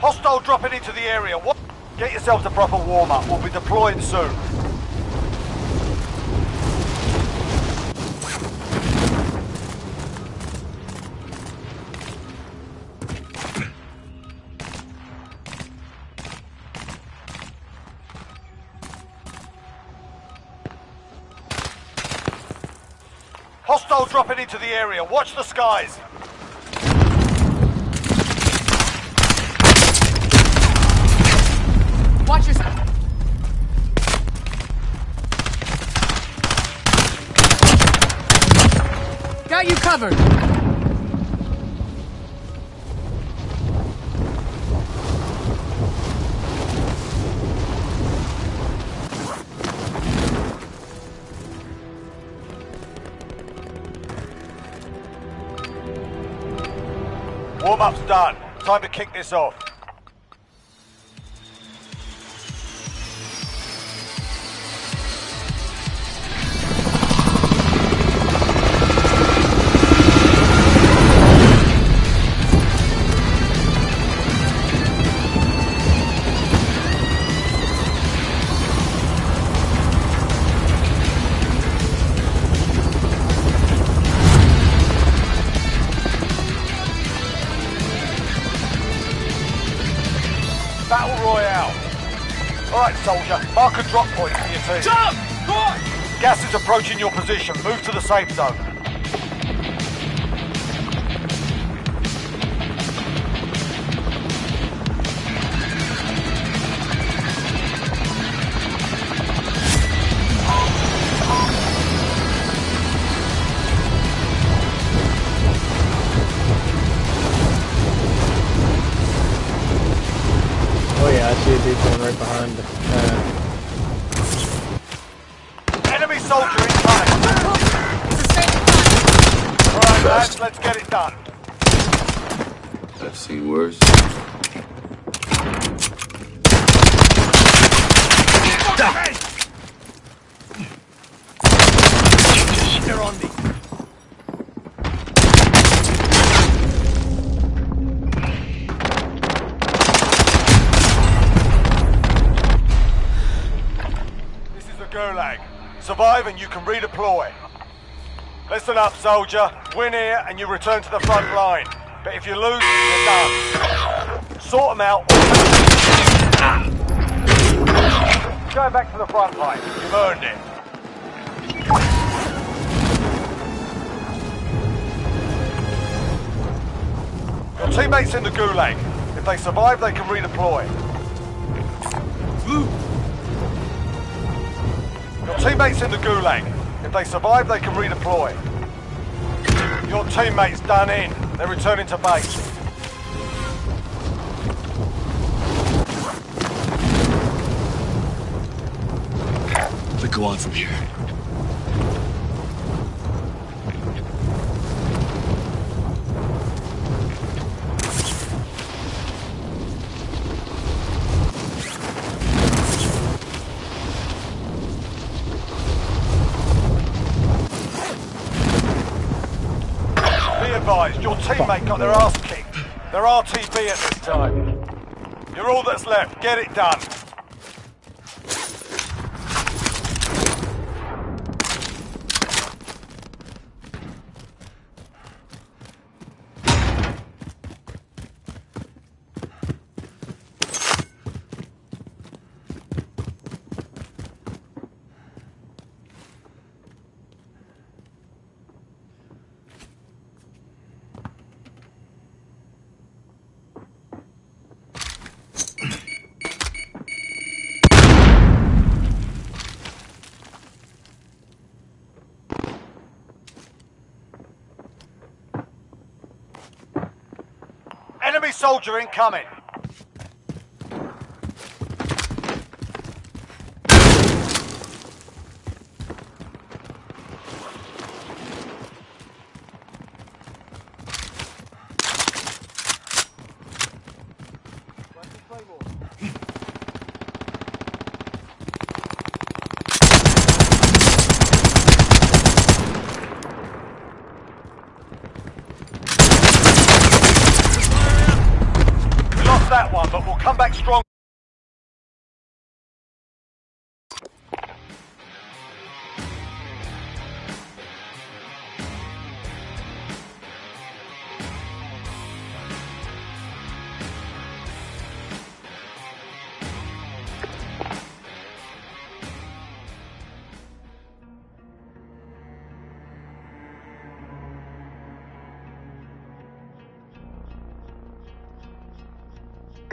Speaker 1: Hostile dropping into the area. What? Get yourselves a proper warm-up. We'll be deploying soon. Hostile dropping into the area. Watch the skies.
Speaker 3: Watch your... Got you covered.
Speaker 1: Warm-up's done. Time to kick this off. Soldier. Mark a drop point for your team.
Speaker 3: Jump!
Speaker 1: Gas is approaching your position. Move to the safe zone. You can redeploy. Listen up, soldier. Win here and you return to the front line. But if you lose, you're done. Sort them out. Go back to the front line. You've earned it. Your teammates in the Gulag. If they survive, they can redeploy. Your teammates in the Gulag. If they survive, they can redeploy. Your teammates done in. They're returning to base.
Speaker 3: We go on from here.
Speaker 1: Be advised, your teammate got their ass kicked. They're RTB at this time. You're all that's left. Get it done. Enemy soldier incoming.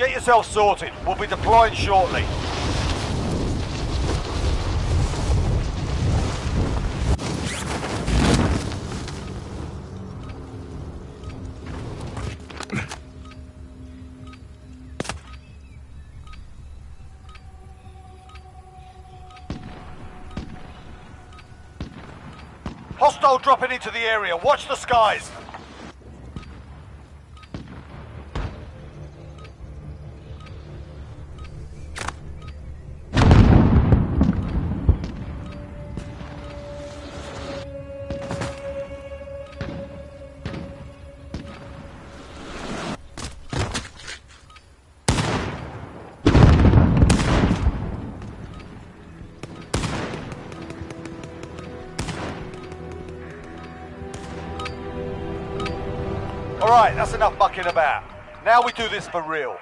Speaker 1: Get yourself sorted. We'll be deploying shortly. Hostile dropping into the area. Watch the skies. talking about. Now we do this for real.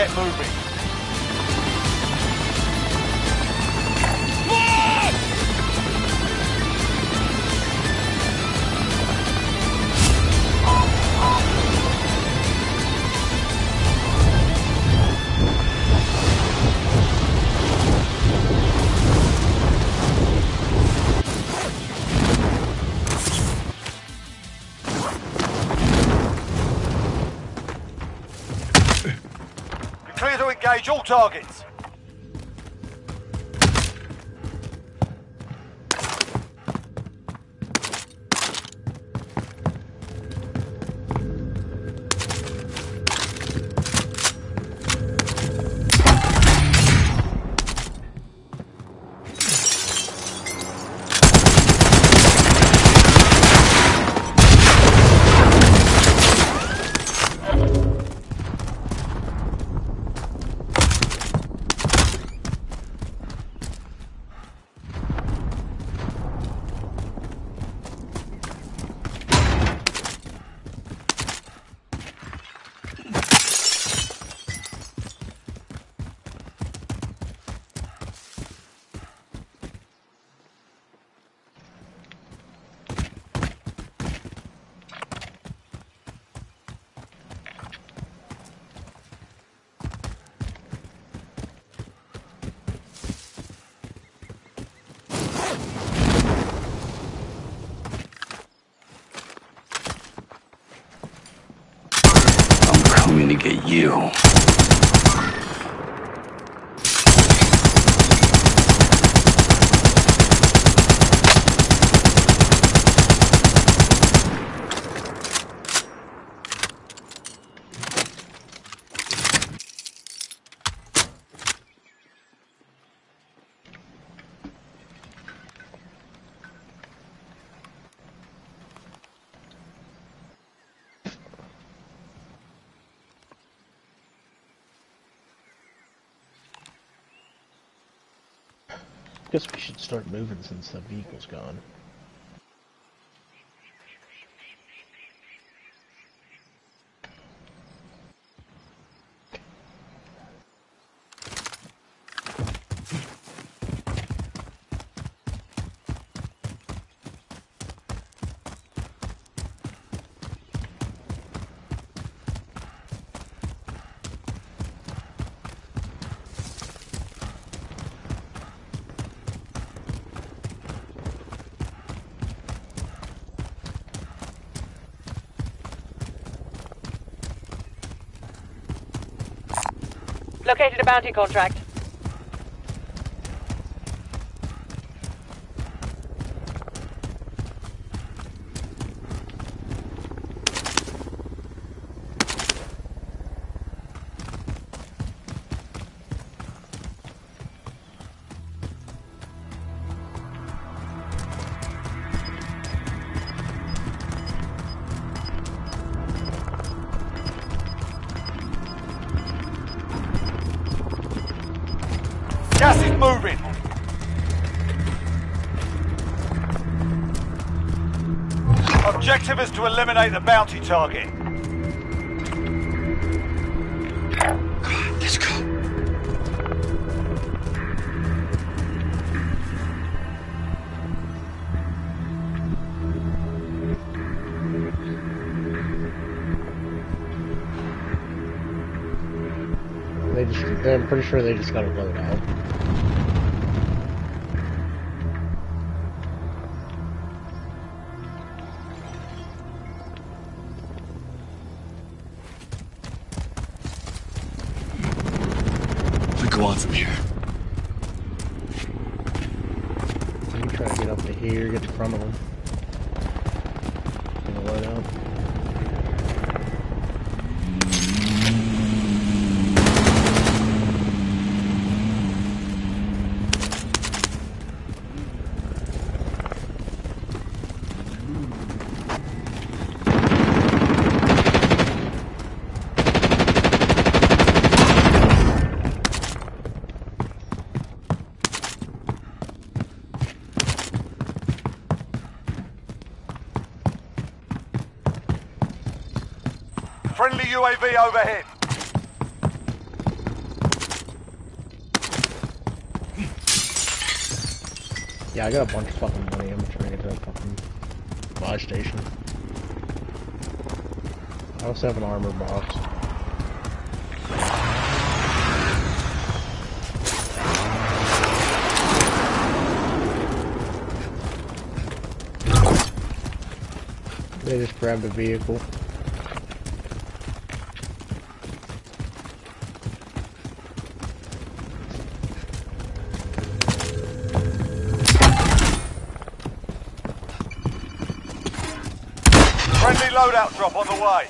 Speaker 1: get moving. targets.
Speaker 2: you.
Speaker 6: Guess we should start moving since the vehicle's gone.
Speaker 3: a bounty contract.
Speaker 1: objective is to eliminate the bounty target.
Speaker 11: Let's go.
Speaker 6: They just, I'm pretty sure they just got a blow out.
Speaker 1: Overhead.
Speaker 6: Yeah, I got a bunch of fucking money. I'm trying to get to that fucking buy station. I also have an armor box. They just grabbed a vehicle.
Speaker 1: Loadout drop on the way.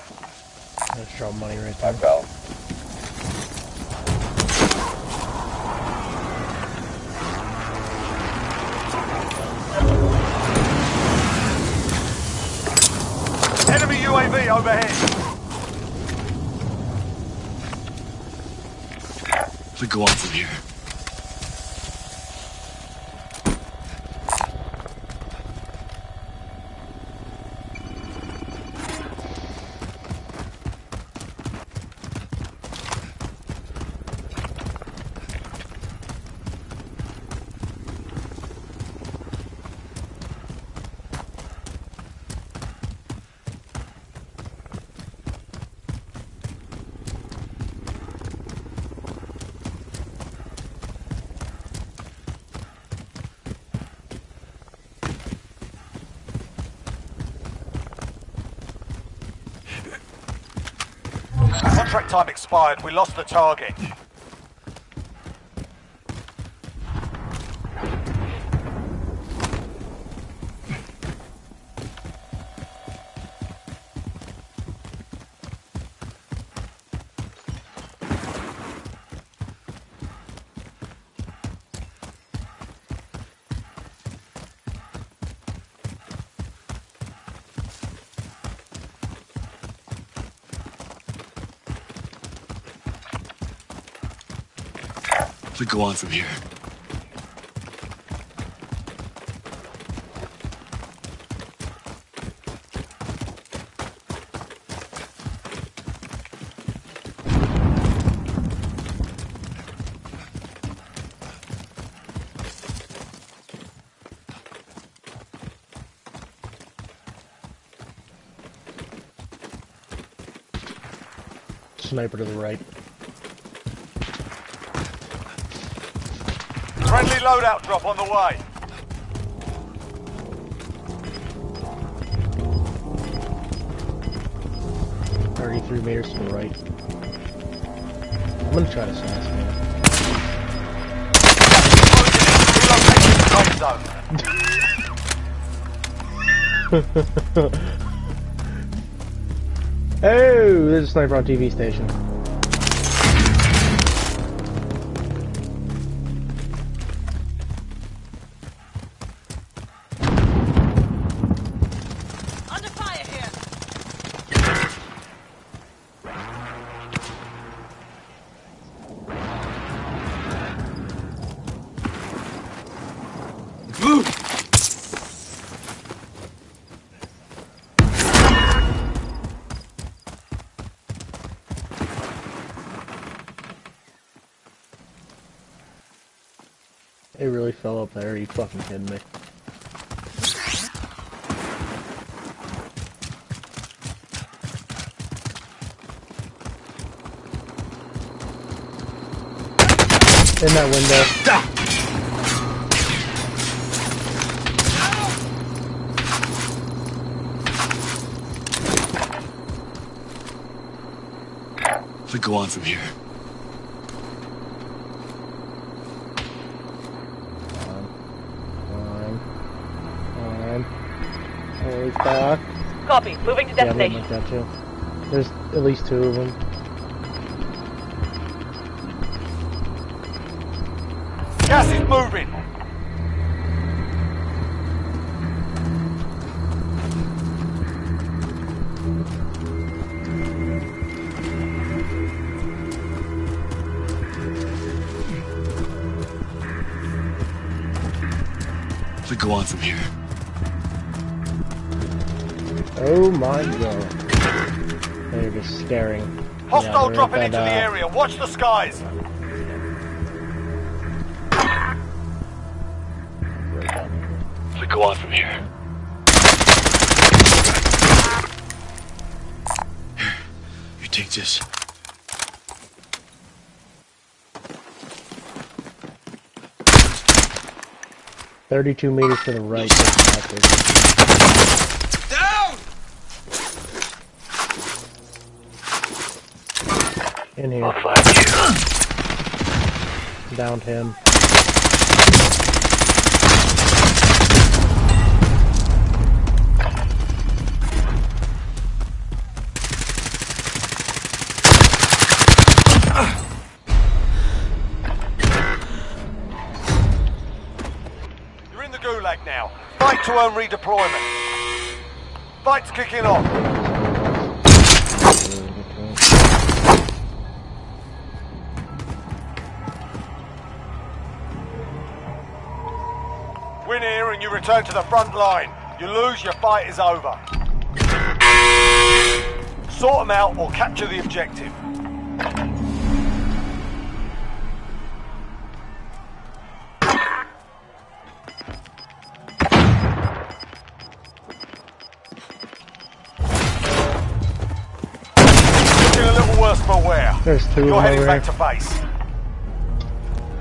Speaker 6: Let's drop money right there.
Speaker 2: Pal.
Speaker 1: Enemy UAV overhead.
Speaker 4: We go on from here.
Speaker 1: Contract time expired. We lost the target.
Speaker 4: On from here.
Speaker 6: Sniper to the right.
Speaker 1: Loadout drop on the way.
Speaker 6: Thirty-three meters to the right. I'm gonna try to assassinate him.
Speaker 1: Relocating to safe zone.
Speaker 6: Oh, there's a sniper on TV station. Fucking kidding me? In that window.
Speaker 4: If we go on from here,
Speaker 6: I'm like that too. There's at least two of them.
Speaker 1: Watch the skies.
Speaker 6: right down here.
Speaker 4: if we go on from here. Here, you take this.
Speaker 6: Thirty-two meters to the right. That's backwards. In here. Downed him.
Speaker 1: You're in the gulag now. Fight to own redeployment. Fight's kicking off. Return to the front line. You lose, your fight is over. Sort them out or capture the objective. Looking a little worse for wear.
Speaker 6: There's two
Speaker 1: You're heading back to base.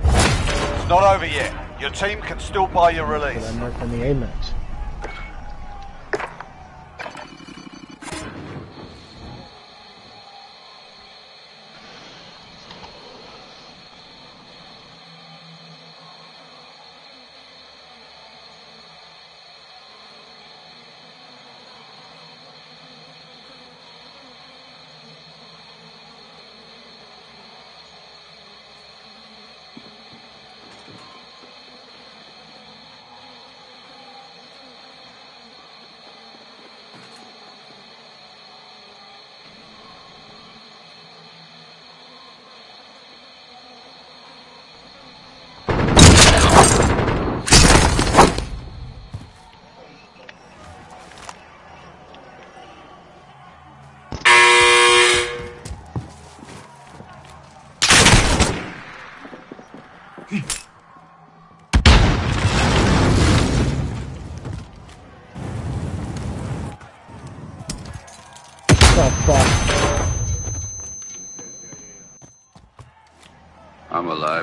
Speaker 1: It's not over yet. Your team can still buy your release.
Speaker 6: But I marked on the Amex.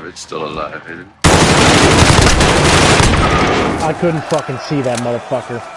Speaker 2: It's still alive?
Speaker 6: I couldn't fucking see that motherfucker.